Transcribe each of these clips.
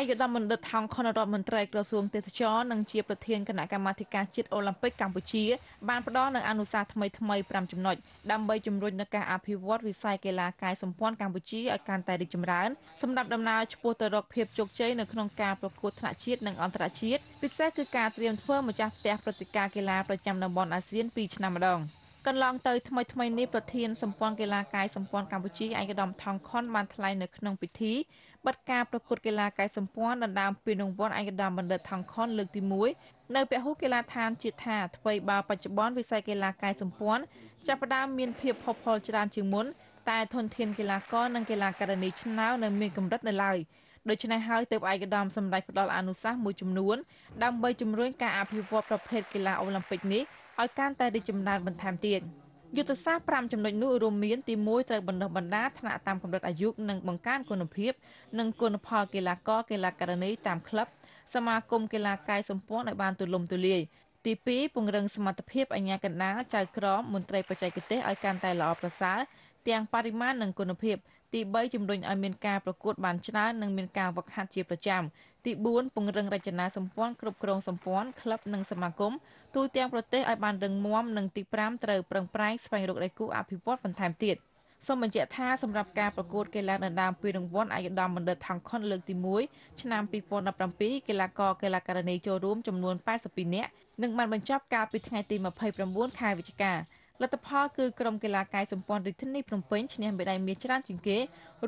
ឯកឧត្តមបណ្ឌិតថោងខុនរដ្ឋមន្ត្រីក្រសួងទេសចរនិងជាប្រធានគណៈកម្មាធិការជាតិអូឡ িম্প ិកកម្ពុជាបានផ្ដល់នូវអនុសាសន៍ថ្មីថ្មី5ចំណុចដើម្បីជំរុញនូវការអភិវឌ្ឍវិស័យកីឡាកាយសម្ព័ន្ធកម្ពុជាឲ្យកាន់តែរីកចម្រើនសម្រាប់ដំណើរឆ្ពោះទៅរកភាពជោគជ័យនៅក្នុងការប្រកួតថ្នាក់ជាតិនិងអន្តរជាតិពិសេសគឺការត្រៀមធ្វើម្ចាស់ផ្ទះព្រឹត្តិការណ៍កីឡាប្រចាំតំបន់អាស៊ាន2ឆ្នាំម្ដង។កន្លងទៅថ្មីថ្មីនេះប្រធានសម្ព័ន្ធកីឡាកាយសម្ព័ន្ធកម្ពុជាឯកឧត្តមថងខុនបានថ្លែងនៅក្នុងពិធី បិទការប្រកួតកីឡាកាយសម្ព័ន្ធដណ្ដើមពានរង្វាន់ឯកឧត្តមបណ្ឌិតថងខុនលើកទី1នៅពហុកីឡដ្ឋានជាតិថាថ្មីបើបច្ចុប្បន្នវិស័យកីឡាកាយសម្ព័ន្ធចាប់ផ្ដើមមានភាពផុសផុលច្រើនជាងមុនតែធនធានកីឡាករនិងកីឡាករនីឆ្នើនៅមានកម្រិតនៅឡើយដូច្នេះហើយទើបឯកឧត្តមសម្ដេចផ្ដល់អនុសាសន៍មួយចំនួនដើម្បីជំរុញការអភិវឌ្ឍប្រភេទកីឡាអូឡ িম্প ិកនេះឲ្យកាន់តែរីកចម្រើនបន្ថែមទៀត យុទ្ធសាស្ត្រ5ចំណុចនោះរួមមានទី1ត្រូវបណ្ដុះបណ្ដាលថ្នាក់តាមកម្រិតអាយុនិងបង្កើនគុណភាពនិងគុណផលកីឡាករកីឡាករនីតាមក្លឹបសមាគមកីឡាកាយសម្ព័ន្ធឲ្យបានទូលំទូលាយទី2ពង្រឹងសមត្ថភាពអញ្ញាកណ្ដាលចៅក្រមមន្ត្រីបច្ចេកទេសឲ្យកាន់តែល្អប្រសើរទាំងបរិមាណនិងគុណភាពទី3ជំរុញឲ្យមានការប្រកួតបានច្រើននិងមានការវឹកហាត់ជាប្រចាំ ទី4ពង្រឹងរចនាសម្ព័ន្ធគ្រប់គ្រងសម្ព័ន្ធក្លឹបនិងសមាគមទូទាំងប្រទេសឲ្យបានរឹងមាំនិងទី5ត្រូវប្រឹងប្រែងស្វែងរកដៃគូអភិវឌ្ឍបន្ថែមទៀតសូមបញ្ជាក់ថាសម្រាប់ការប្រកួតកីឡាដណ្ដើមពានរង្វាន់ឯកឧត្តមបណ្ឌិតថងខុនលើកទី1ឆ្នាំ2017កីឡាករកីឡាករនីចូលរួមចំនួន82នាក់នឹងបានបញ្ចប់កាលពីថ្ងៃទី29ខែវិច្ឆិកាលទ្ធផលគឺក្រុមកីឡាកាយសម្ព័ន្ធរាជធានីភ្នំពេញឈ្នះមេដាយមាសច្រើនជាងគេ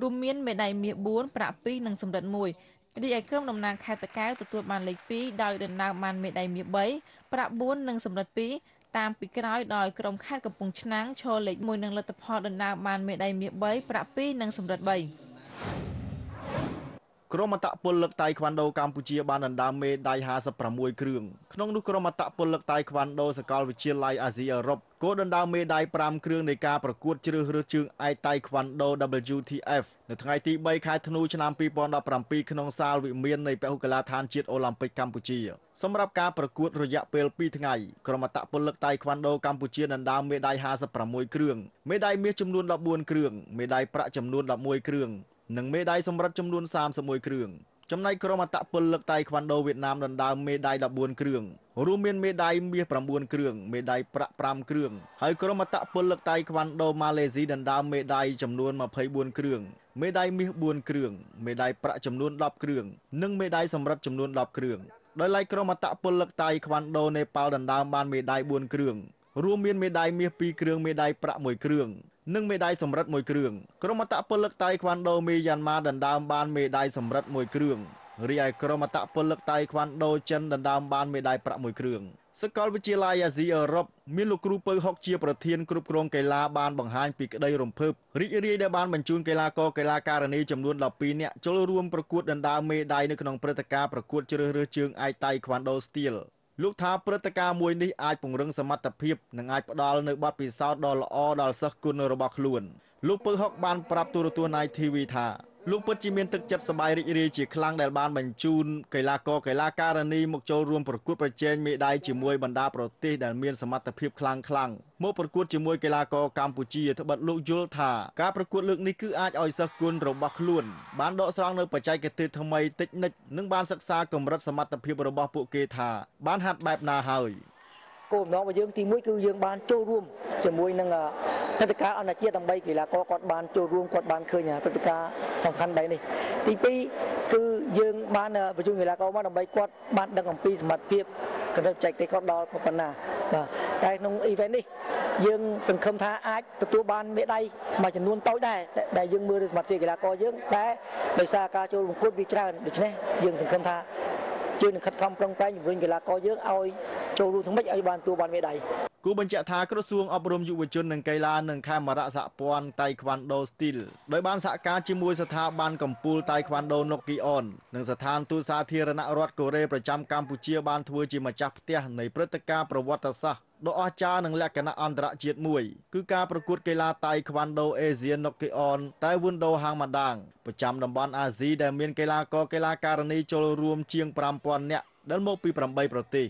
រួមមានមេដាយមាស4ប្រាក់2និងសំរិទ្ធ1 រីឯក្រុមតំណាងខេត្តតាកែវទទួលបានលេខ2ដោយដណ្ដើមបានមេដាយមាស3ប្រាក់4និងសំរិទ្ធ2តាមពីក្រោយដោយក្រុមខេត្តកំពង់ឆ្នាំងឈរលេខ1នឹងលទ្ធផលដណ្ដើមបានមេដាយមាស3ប្រាក់2និងសំរិទ្ធ3 ក្រុមអតពលលឹកតៃខ្វាន់ដូកម្ពុជាបានដណ្ដើមមេដាយ56គ្រឿងក្នុងនោះក្រុមអតពលលឹកតៃខ្វាន់ដូសាកលវិទ្យាល័យអាស៊ីអឺរ៉ុបគោលដណ្ដើមមេដាយ5គ្រឿងនៃការប្រកួតជ្រើសរើសជើងឯកតៃខ្វាន់ដូ WTF នៅថ្ងៃទី3ខែធ្នូឆ្នាំ2017ក្នុងសាលវិមាននៃពហុកីឡដ្ឋានជាតិអូឡ িম্প ិកកម្ពុជាសម្រាប់ការប្រកួតរយៈពេល2ថ្ងៃក្រុមអតពលលឹកតៃខ្វាន់ដូកម្ពុជាដណ្ដើមមេដាយ56គ្រឿងមេដាយមាសចំនួន14គ្រឿងមេដាយប្រាក់ចំនួន11គ្រឿង និងមេដាយសម្រិតចំនួន31គ្រឿងចំណែកក្រុមអតពលលឹកតៃខ្វាន់ដូវៀតណាមដណ្ដើមមេដាយ14គ្រឿងរួមមានមេដាយមាស9គ្រឿងមេដាយប្រាក់5គ្រឿងហើយក្រុមអតពលលឹកតៃខ្វាន់ដូម៉ាឡេស៊ីដណ្ដើមមេដាយចំនួន24គ្រឿងមេដាយមាស4គ្រឿងមេដាយប្រាក់ចំនួន10គ្រឿងនិងមេដាយសម្រិតចំនួន10គ្រឿងដោយឡែកក្រុមអតពលលឹកតៃខ្វាន់ដូនេប៉ាល់ដណ្ដើមបានមេដាយ4គ្រឿងរួមមានមេដាយមាស2គ្រឿងមេដាយប្រាក់1គ្រឿង និងមេដាយសម្រិតមួយគ្រឿងក្រុមអតពលិកតៃខ្វាន់ដូមីយ៉ាន់ម៉ាដណ្ដើមបានមេដាយសម្រិតមួយគ្រឿងរីឯក្រុមអតពលិកតៃខ្វាន់ដូចិនដណ្ដើមបានមេដាយប្រាក់មួយគ្រឿងសកលវិទ្យាល័យអាស៊ីអឺរ៉ុបមានលោកគ្រូពៅហុកជាប្រធានគ្រប់គ្រងកីឡាបានបង្ហាញពីក្តីរំភើបរីករាយដែលបានបញ្ជូនកីឡាករកីឡាការិនីចំនួន12នាក់ចូលរួមប្រកួតដណ្ដើមមេដាយនៅក្នុងព្រឹត្តិការណ៍ប្រកួតជ្រើសរើសជើងឯកតៃខ្វាន់ដូស្ទីល លោកថាព្រឹត្តិការណ៍មួយនេះអាចពង្រឹងសមត្ថភាពនិងអាចផ្ដល់នូវបទពិសោធន៍ដ៏ល្អដល់សិស្សគុណរបស់ខ្លួន លោកពៅហុកបានប្រាប់ទូរទស្សន៍ Night TV ថា លោកពិតជាមានទឹកចិត្តសប្បាយរីករាយជាខ្លាំងដែលបានបញ្ជូនកីឡាករកីឡាការិនីមកចូលរួមប្រកួតប្រជែងមេដាយជាមួយបណ្ដាប្រទេសដែលមានសមត្ថភាពខ្លាំងខ្លាំងមកប្រកួតជាមួយកីឡាករកម្ពុជាត្បិតលោកយល់ថាការប្រកួតលើកនេះគឺអាចឲ្យសិស្សគុណរបស់ខ្លួនបានដកស្រង់នៅបច្ចេកទេសថ្មីតិចនិចនិងបានសិក្សាកម្រិតសមត្ថភាពរបស់ពួកគេថាបានហាត់បែបណាហើយ គោលបំណងរបស់យើងទី1គឺយើងបានចូលរួមជាមួយនឹងព្រឹត្តិការណ៍អន្តរជាតិដើម្បីកីឡាករគាត់បានចូលរួមគាត់បានឃើញព្រឹត្តិការណ៍សំខាន់ដែរនេះទី2គឺយើងបានបញ្ជូនកីឡាករមកដើម្បីគាត់បានដឹងអំពីសមត្ថភាពកម្រិតបច្ចេកទេសគាត់ដល់ប៉ុណ្ណាបាទតែក្នុង event នេះយើងសង្ឃឹមថាអាចទទួលបានមេដាយមួយចំនួនតូចដែរដែលយើងមើលសមត្ថភាពកីឡាករយើងតែដោយសារការចូលប្រកួតវាច្រើនដូច្នេះយើងសង្ឃឹមថា យើងនឹងខិតខំប្រឹងប្រែងជំរុញកីឡាករយើងឲ្យចូលរួមទាំងម៉េចឲ្យបានទួបានមេដាយ គូបញ្ជាក់ថាក្រសួងអប់រំយុវជននិងកីឡានិងខេមរៈសហព័ន្ធតៃក្វាន់ដូស្ទីលដោយបានសហការជាមួយស្ថាប័នកម្ពុជាតៃក្វាន់ដូណុកគីអននិងស្ថានទូតសាធារណរដ្ឋកូរ៉េប្រចាំកម្ពុជាបានធ្វើជាម្ចាស់ផ្ទះនៃព្រឹត្តិការណ៍ប្រវត្តិសាស្ត្រដ៏អស្ចារ្យនិងលក្ខណៈអន្តរជាតិមួយគឺការប្រកួតកីឡាតៃក្វាន់ដូអេស៊ីណុកគីអនតែវុនដូហាងម៉ាដាងប្រចាំតំបន់អាស៊ីដែលមានកីឡាករកីឡាការិនីចូលរួមជាង5000នាក់ដែលមកពី8ប្រទេស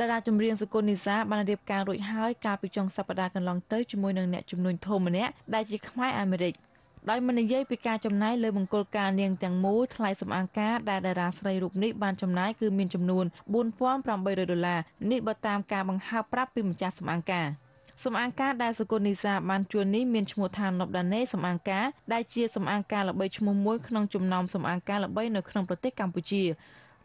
តារាចម្រៀងសុគន្ធនិសាបានរៀបការរួចហើយកាលពីចុងសប្តាហ៍កន្លងទៅជាមួយនឹងអ្នកជំនួញធំម្នាក់ដែលជាខ្មែរអាមេរិកដោយមិននិយាយពីការចំណាយលើមង្គលការនាងទាំងមូលថ្លៃសម្អាងការដែលតារាស្រីរូបនេះបានចំណាយគឺមានចំនួន4800ដុល្លារនេះបើតាមការបង្ហើបប្រាប់ពីម្ចាស់សម្អាងការសំអាងការដែលសុគន្ធនីសាបានជួននេះមានឈ្មោះថានប់ដាណេសំអាងការដែលជាសំអាងការល្បីឈ្មោះមួយក្នុងចំណោមសំអាងការល្បីនៅក្នុងប្រទេសកម្ពុជា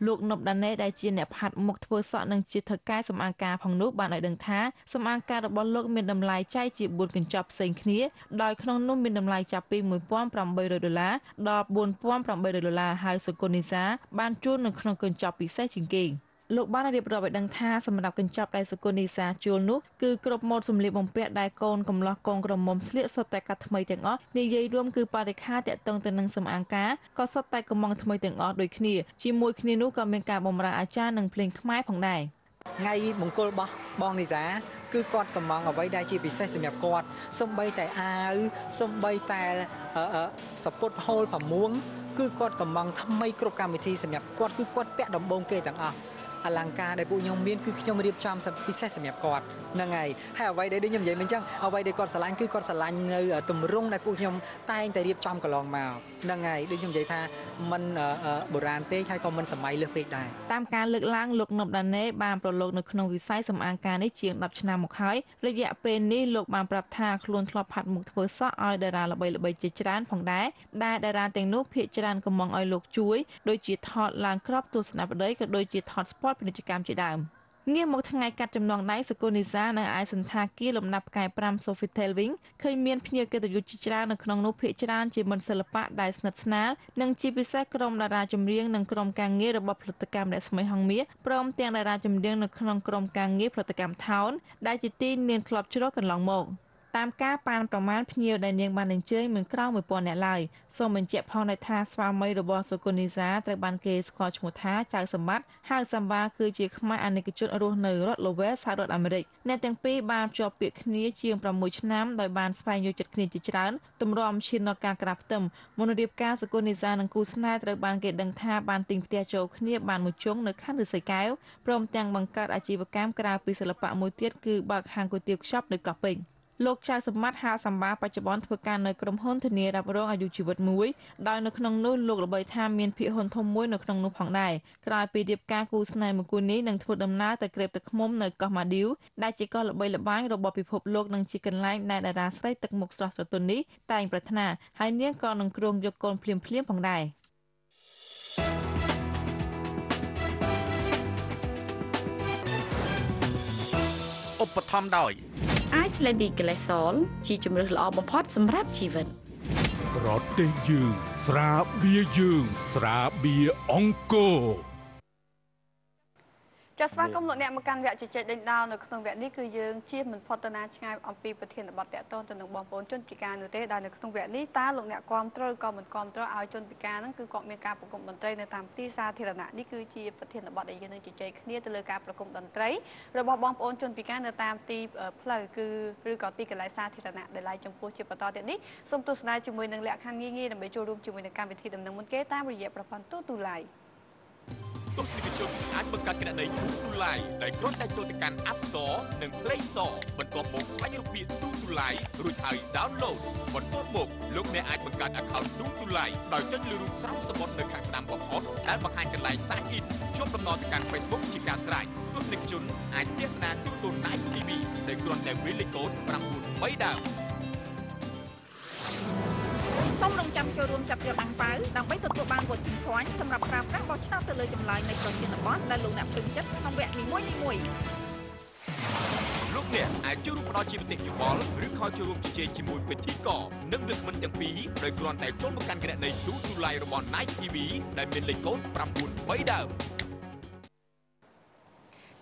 លោកនប់ដាណេដែលជាអ្នកផាត់មុខធ្វើសក់និងជាថៅកែសម្អាងការផងនោះបានឲ្យដឹងថាសម្អាងការរបស់លោកមានតម្លៃចែកជា4កញ្ចប់ផ្សេងគ្នាដោយក្នុងនោះមានតម្លៃចាប់ពី1800ដុល្លារដល់4800ដុល្លារហើយសុគន្ធនីសាបានជួលនៅក្នុងកញ្ចប់ពិសេសជាងគេ។ លោកបានរៀបរាប់ឲ្យដឹងថាសម្រាប់កញ្ចប់ដែលសុគន្ធនីសាជួលនោះគឺគ្រប់ម៉ូដសម្លៀកបំពាក់ដែលកូនកំលោះកូនក្រមុំស្លៀកសុទ្ធតែកាត់ថ្មីទាំងអស់និយាយរួមគឺបរិខាតាក់ទងទៅនឹងសម្អាងការក៏សុទ្ធតែកំងថ្មីទាំងអស់ដូចគ្នាជាមួយគ្នានោះក៏មានការបំរើអាចារ្យនិងភ្លេងខ្មែរផងដែរថ្ងៃមង្គលរបស់បងនីសាគឺគាត់កំងអ្វីដែលជាពិសេសសម្រាប់គាត់សំបីតែអាវសំបីតែសពុតហូលផាមួងគឺគាត់កំងថ្មីគ្រប់កម្មវិធីសម្រាប់គាត់គឺគាត់ពាក់ដំបងគេទាំងអស់ អលង្ការដែលពួកខ្ញុំមានគឺខ្ញុំរៀបចំពិសេសសម្រាប់គាត់ហ្នឹងហើយហើយអ្វីដែលដូចខ្ញុំនិយាយមិញអញ្ចឹងអ្វីដែលគាត់ស្រឡាញ់គឺគាត់ស្រឡាញ់នៅទម្រង់ដែលពួកខ្ញុំតែងតែរៀបចំកន្លងមកហ្នឹងហើយដូចខ្ញុំនិយាយថាมันបុរាណពេកហើយក៏មិនសម័យលើសពេកដែរតាមការលើកឡើងលោកនប់ដាណេបានប្រឡូកនៅក្នុងវិស័យសម្អាងការនេះជាង10ឆ្នាំមកហើយរយៈពេលនេះលោកបានប្រាប់ថាខ្លួនធ្លាប់ផាត់មុខធ្វើសក់ឲ្យតារាល្បីៗជាច្រើនផងដែរដែលតារាទាំងនោះភាគច្រើនកំងឲ្យលោកជួយដូចជាថតឡើងក្របទស្សនវិស័យក៏ដូចជាថតស្ពតពាណិជ្ជកម្មជាដើម ងាកមកថ្ងៃកាត់ចំណងដៃសកលនិសានៅឯសន្តាគារលំដាប់ផ្កាយ5 Sofitel វិញឃើញមានភ្ញៀវកិត្តិយសជាច្រើននៅក្នុងនោះភាគច្រើនជាមិត្តសិល្បៈដែលស្និទ្ធស្នាលនិងជាពិសេសក្រុមតារាចម្រៀងនិងក្រុមការងាររបស់ផលិតកម្មរស្មីហងមាសព្រមទាំងតារាចម្រៀងនៅក្នុងក្រុមការងារផលិតកម្មថោនដែលជាទីនាងធ្លាប់ជ្រកកន្លងមក។ តាមការប៉ានប្រមាណភ្ញៀវដែលនាងបានអញ្ជើញមិនក្រោម1000នាក់ឡើយសូមបញ្ជាក់ផងដែរថាស្វាមីរបស់សុគន្ធនីសាត្រូវបានគេស្គាល់ឈ្មោះថាចៅសម្បត្តិហើយសម្បាគឺជាខ្មែរអានិកជនរស់នៅរដ្ឋ Lowell សហរដ្ឋអាមេរិកអ្នកទាំងពីរបានភ្ជាប់ពាក្យគ្នាជាង6ឆ្នាំដោយបានស្វែងយល់ចិត្តគ្នាជាច្រើនទម្រាំឈានដល់ការក្រាបផ្ទឹមមុនរៀបការសុគន្ធនីសានិងគូស្នេហ៍ត្រូវបានគេដឹងថាបានទិញផ្ទះចូលគ្នាបានមួយជុងនៅខណ្ឌឫស្សីកែវព្រមទាំងបង្កើតអាជីវកម្មក្រៅពីសិល្បៈមួយទៀតគឺបើកហាងគុយទាវខ្ចប់នៅកោះពេជ្រ លោកចៅសម្បត្តិហាសម្បាបច្ចុប្បន្នធ្វើការនៅក្រុមហ៊ុនធានារ៉ាប់រងអាយុជីវិតមួយដោយនៅក្នុងនោះលោកល្បីថាមានភាគហ៊ុនធំមួយនៅក្នុងនោះផងដែរក្រោយពីរៀបការគូស្នេហ៍មួយគូនេះនឹងធ្វើដំណើរទៅក្រេបទឹកឃ្មុំនៅកោះម៉ាឌីវដែលជាកោះល្បីល្បាញរបស់ពិភពលោកនិងជាកន្លែងដែលតារាស្រីទឹកមុខស្រស់ស្រទន់នេះតែងប្រាថ្នាហើយនាងក៏នឹងគ្រងយកកូនភ្លាមភ្លាមផងដែរឧបត្ថម្ភដោយ Icelandic Glycol ជាជំរើសល្អបំផុតសម្រាប់ជីវិតប្រទេសយើងស្រាបៀយើងស្រាបៀអង្គរ ចាសស្វាគមន៍លោកអ្នកមកកាន់វគ្គជជែកដេញដោលនៅក្នុងវគ្គនេះគឺយើងជៀសមិនផុតទៅណាឆ្ងាយអំពីប្រធានបទតាក់ទងទៅនឹងបងប្អូនជនពិការនោះទេដែលនៅក្នុងវគ្គនេះតើលោកអ្នកគ្រប់គ្រងក៏មិនគ្រប់គ្រងឲ្យជនពិការហ្នឹងគឺគាត់មានការប្រគំតន្ត្រីនៅតាមទីសាធារណៈនេះគឺជាប្រធានបទដែលយើងនឹងជជែកគ្នាទៅលើការប្រគំតន្ត្រីរបស់បងប្អូនជនពិការនៅតាមទីផ្លូវគឺឬក៏ទីកន្លែងសាធារណៈដែលឡាយចំពោះជាបន្តទៀតនេះសូមទស្សនាជាមួយនឹងលក្ខខណ្ឌងាយៗដើម្បីចូលរួមជាមួយនឹងកម្មវិធីដំណឹងមុនគេតាមរយៈប្រព័ន្ធទូទូឡៃ ទស្សនិកជនអាចបង្កើតគណនី Tulay ដោយគ្រាន់តែចូលទៅកាន់ App Store និង Play Store បន្ទាប់មកស្វែងរកពាក្យ Tulay រួចហើយ download បន្ទាប់មកលោកអ្នកអាចបង្កើត account Tulay ដោយចុចលើរូបស្រោមសមុទ្រនៅខាងស្ដាំបំផុតដែលបង្ហាញកន្លែង sign in ជួបដំណើរទៅកាន់ Facebook ជាការស្រេចទស្សនិកជនអាចទស្សនាទូរទស្សន៍ Nice TV ដោយគ្រាន់តែវាយលេខកូដ933ដើម សូមរងចាំចូលរួមចាប់យកអាំងប៉ាវដើម្បីទទួលបាន voting point សម្រាប់ប្រើប្រាស់បោះឆ្នោតទៅលើចម្លើយនៃប្រធានបទដែលលោកអ្នកពេញចិត្តក្នុងវគ្គនីមួយៗលោកអ្នកអាចចូលរួមផ្ដល់ជាប្រទេសយោបល់ឬខលចូលរួមជជែកជាមួយពិធីករនិងលើកមិនទាំងពីរដោយគ្រាន់តែចូលមកកាន់គណនីទូទូឡាយរបស់ Night TV ដែលមានលេខកូដ933ដើម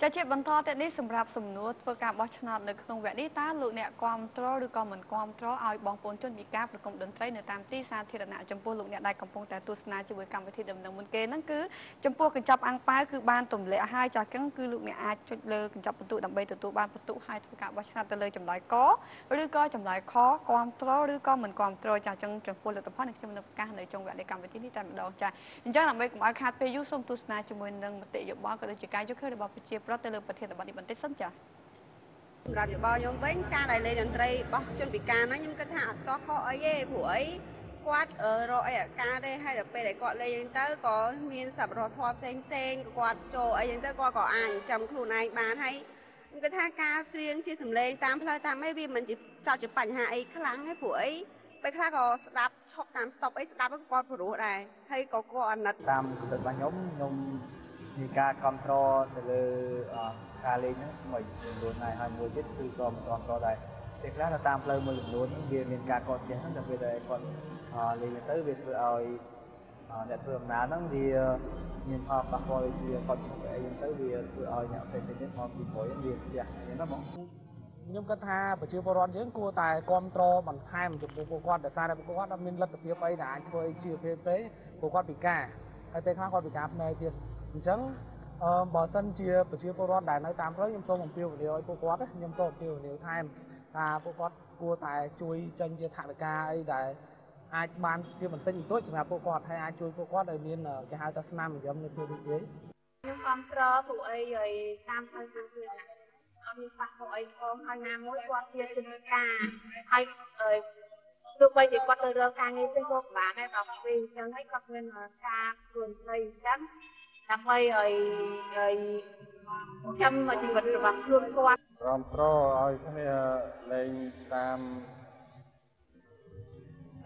ចាជាបន្តទៅនេះសម្រាប់សំណួរធ្វើការបោះឆ្នោតនៅក្នុងវគ្គនេះតើលោកអ្នកគ្រប់គ្រងឬក៏មិនគ្រប់គ្រងឲ្យបងប្អូនជនពិការប្រគំតន្ត្រីនៅតាមទីសាធារណៈចំពោះលោកអ្នកដែលកំពុងតែទស្សនាជាមួយកម្មវិធីដំណឹងមុនគេហ្នឹងគឺចំពោះកញ្ចប់អាំងប៉ាវគឺបានទម្លាក់ហើយចាចឹងគឺលោកអ្នកអាចចុចលើកញ្ចប់បន្ទុកដើម្បីទទួលបានបន្ទុកហើយធ្វើការបោះឆ្នោតទៅលើចម្លើយកឬក៏ចម្លើយខគ្រប់គ្រងឬក៏មិនគ្រប់គ្រងចាចឹងចំពោះលទ្ធផលនេះខ្ញុំនឹងប្រកាសនៅចុងវគ្គនៃកម្មវិធីនេះតែម្ដងចាអញ្ចឹងដើម្បីកុំឲ្យខាតពេលយូរសូមទស្សនាជាមួយនឹងមតិយោបល់ក៏ដូចជាការយកឃើញរបស់ប្រជាប្រដ្ឋទៅលើប្រធានបទនេះបន្តិចសិនចាសម្រាប់យោបល់ខ្ញុំវិញការដែលលេងតន្ត្រីរបស់ជនពិការហ្នឹងខ្ញុំគិតថាអត់តខុសអីទេព្រោះអីគាត់អឺរកអីអាការទេហើយដល់ពេលដែលគាត់លេងអញ្ចឹងទៅក៏មានសប្បុរសធម៌ផ្សេងផ្សេងៗក៏គាត់ចូលអីអញ្ចឹងទៅគាត់ក៏អាចចិញ្ចឹមខ្លួនឯងបានហើយខ្ញុំគិតថាការច្រៀងជាសម្លេងតាមផ្លូវតាមអីវាមិនជាចោតជាបញ្ហាអីខ្លាំងទេព្រោះអីពេលខ្លះក៏ស្ដាប់ឈប់តាមស្តុបអីស្ដាប់ក៏គាត់ព្រោះដែរហើយក៏គាត់អាណិតតាមគំនិតរបស់ខ្ញុំខ្ញុំ មានការគ្រប់គ្រងទៅលើអឺការលេងហ្នឹងមួយចំនួនដែរហើយមួយទៀតគឺក៏មិនគ្រប់គ្រងដែរពេលខ្លះទៅតាមផ្លូវមួយចំនួនហ្នឹងវាមានការកកស្ទះហ្នឹងតែពេលដែលគាត់អឺលេងទៅវាធ្វើឲ្យអឺអ្នកធ្វើដំណើរហ្នឹងវាមានផលប៉ះពាល់ដូចជាគាត់ឈប់អីហ្នឹងទៅវាធ្វើឲ្យអ្នកផ្សេងៗទៀតមកពីក្រោយហ្នឹងវាស្ទះអញ្ចឹងណាបងខ្ញុំគិតថាប្រជាពលរដ្ឋយើងគួរតែគ្រប់គ្រងបន្ថែមចំពោះពួកគាត់ដោយសារតែពួកគាត់អត់មានលទ្ធភាពអីដែលអាចធ្វើជីវភាពផ្សេងពួកគាត់ពិការហើយពេលខ្លះគាត់ពិការផ្នែកទៀត អញ្ចឹងអឺបើសិនជាប្រជាពលរដ្ឋដែលនៅតាមផ្លូវខ្ញុំសូមអំពាវនាវឲ្យពួកគាត់ខ្ញុំសូមអំពាវនាវថែមថាពួកគាត់គួរតែជួយចេញជាថវិកាអីដែលអាចបានជាបន្តិចបន្តួចសម្រាប់ពួកគាត់ហើយអាចជួយពួកគាត់ឲ្យមានគេហៅថាស្នាមញញឹមនៅពេលរីករាយខ្ញុំគ្រប់គ្រងព្រោះអីហើយតាមផ្លូវសាធារណៈអត់មានប៉ះពាល់អីផងហើយណាមួយគាត់ជាជំនាញការហើយអឺទោះបីជាគាត់ទៅរកការងារផ្សេងក៏បានដែរដល់ពេលអញ្ចឹងហើយគាត់មានការខ្លួនព្រៃអញ្ចឹង ដើម្បីឲ្យឲ្យចាំជីវិតរបស់ខ្លួនគាត់គ្រប់គ្រងឲ្យគ្នាលេងតាម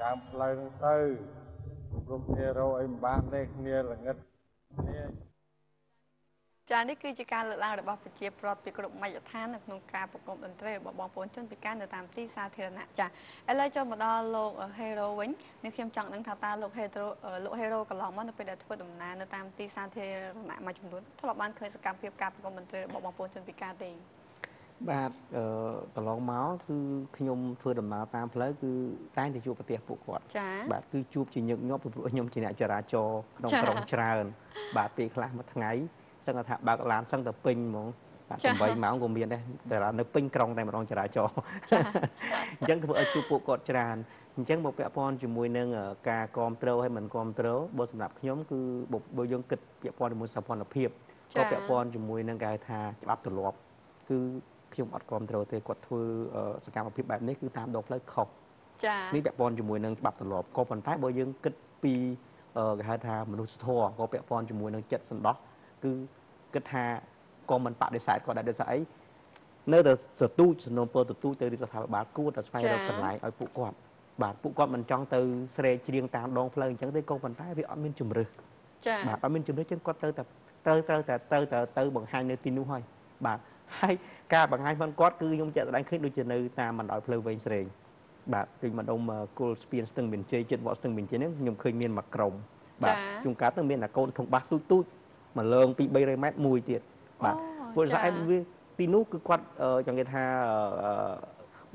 តាមផ្លូវហ្នឹងទៅគ្រប់គ្នារកអីមិនបានទេគ្នាល្ងិតគ្នា ចានេះគឺជាការលើកឡើងរបស់ប្រជាប្រដ្ឋពីគ្រប់មជ្ឈដ្ឋាននៅក្នុងការប្រគំតន្ត្រីរបស់បងប្អូនជនពិការនៅតាមទីសាធារណៈចាឥឡូវចូលមកដល់លោក Hero វិញនេះខ្ញុំចង់ដឹងថាតើលោក Hero លោក Hero កន្លងមកនៅពេលដែលធ្វើដំណើរនៅតាមទីសាធារណៈមួយចំនួនធ្លាប់បានឃើញសកម្មភាពការប្រគំតន្ត្រីរបស់បងប្អូនជនពិការទេបាទអឺកន្លងមកគឺខ្ញុំធ្វើដំណើរតាមផ្លូវគឺតែងតែជួបប្រទេសពួកគាត់ចា៎បាទគឺជួបជាញឹកញាប់ពីព្រោះខ្ញុំជាអ្នកចរាចរណ៍ក្នុងចា៎ក្រុងច្រើន បាទពេលខ្លះមួយថ្ងៃ សឹងតែថាបើកឡានសឹងតែពេញហ្មងបាទចា៎8ម៉ោងក៏មានដែរតែថានៅពេញក្រុងតែម្ដងចរាចរណ៍អញ្ចឹងធ្វើឲ្យជួបពួកគាត់ច្រើនអញ្ចឹងមកពាក់ព័ន្ធជាមួយនឹងអឺការគ្រប់គ្រងហើយមិនគ្រប់គ្រងបើសម្រាប់ខ្ញុំគឺបើបើយើងគិតពាក់ព័ន្ធជាមួយសកម្មភាពចា៎ក៏ពាក់ព័ន្ធជាមួយនឹងគេហៅថាច្បាប់ទម្លាប់គឺខ្ញុំអត់គ្រប់គ្រងទេគាត់ធ្វើអឺសកម្មភាពបែបនេះគឺតាមដងផ្លូវខុសចានេះពាក់ព័ន្ធជាមួយនឹងច្បាប់ទម្លាប់ក៏ប៉ុន្តែបើយើងគិតពីអឺគេហៅថាមនុស្សធម៌ក៏ពាក់ព័ន្ធជាមួយនឹងចិត្តសន្តោស គឺគិតថាក៏មិនបដិសេធគាត់ដែរដោយសារអីនៅតែទទូចសំណុំពរទទូចទៅរដ្ឋាភិបាលគួរតែស្វែងរកកន្លែងឲ្យពួកគាត់បាទពួកគាត់មិនចង់ទៅស្រែកច្រៀងតាមដងផ្លូវអញ្ចឹងទេក៏ប៉ុន្តែវាអត់មានជំរឹះចាបាទអត់មានជំនឿចឹងគាត់ត្រូវតែត្រូវត្រូវតែទៅទៅទៅបង្ហាញនៅទីនោះហើយបាទហើយការបង្ហាញផងគាត់គឺខ្ញុំចាក់ស្ដែងឃើញដូចជានៅតាមបណ្ដោយផ្លូវវែងស្រេងបាទពេញម្ដុំអឺគុលស្ពានស្ទឹងមានជ័យចិត្តវត្តស្ទឹងមានជ័យហ្នឹងខ្ញុំឃើញមានមួយក្រុមបាទចា៎ជួនកាលទៅមានតែកូនធំបាសទូចទូច មួយលើងពី300ម៉ែត្រមួយទៀតបាទព្រោះថាឯងវាទីនោះគឺគាត់អឺចង់និយាយថាអឺ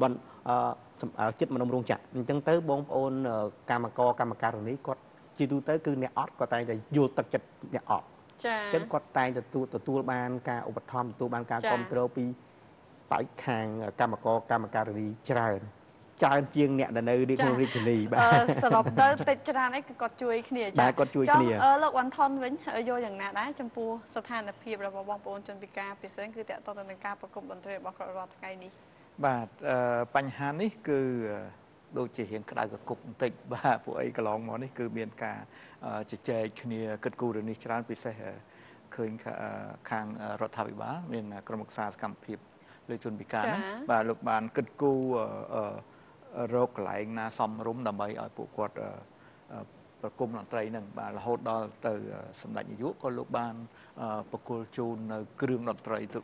បនអឺសំអើចិត្តមនំរោងចក្រអញ្ចឹងទៅបងប្អូនអឺកម្មករកម្មការិនីគាត់ជាទូទៅគឺអ្នកអត់គាត់តែងតែយល់ទឹកចិត្តអ្នកអត់ចាអញ្ចឹងគាត់តែងទទួលទទួលបានការឧបត្ថម្ភទទួលបានការចា៎គ្រប់គ្រងពីបេក្ខខាងកម្មករកម្មការិនីច្រើន ច្រើនជាងអ្នកដែលនៅរាជក្នុងរាជធានីបាអឺទសរុបទៅតិចច្រើនអីគឺគាត់ជួយគ្នាបាទគាត់ជួយគ្នាចង់អឺលោកវ៉ាន់ថនវិញយល់យ៉ាងណាដែរចំពោះស្ថានភាពរបស់បងប្អូនជនពិការពិសេសគឺតកតទៅនឹងការប្រគំតន្ត្រីរបស់គាត់រាល់ថ្ងៃនេះបាទអឺបញ្ហានេះគឺអឺដូចជារៀងក្តៅកគុកបន្តិចបាទពួកអីកន្លងមកនេះគឺមានការអឺជជែកគ្នាគិតគូររឿងនេះច្រើនពិសេសអឺឃើញខាអឺខាងអឺរដ្ឋាភិបាលមាន ក្រុមប្រឹក្សាសកម្មភាពលើជនពិការហ្នឹងចា៎បាទលោកបានគិតគូរអឺអឺ រកកន្លែងណាសមរម្យដើម្បីឲ្យពួកគាត់អឺអឺប្រគំតន្ត្រីហ្នឹងបាទរហូតដល់ទៅអឺសម្ដេចនាយកក៏លោកបានអឺប្រគល់ជូននៅគ្រឿងតន្ត្រីទៅ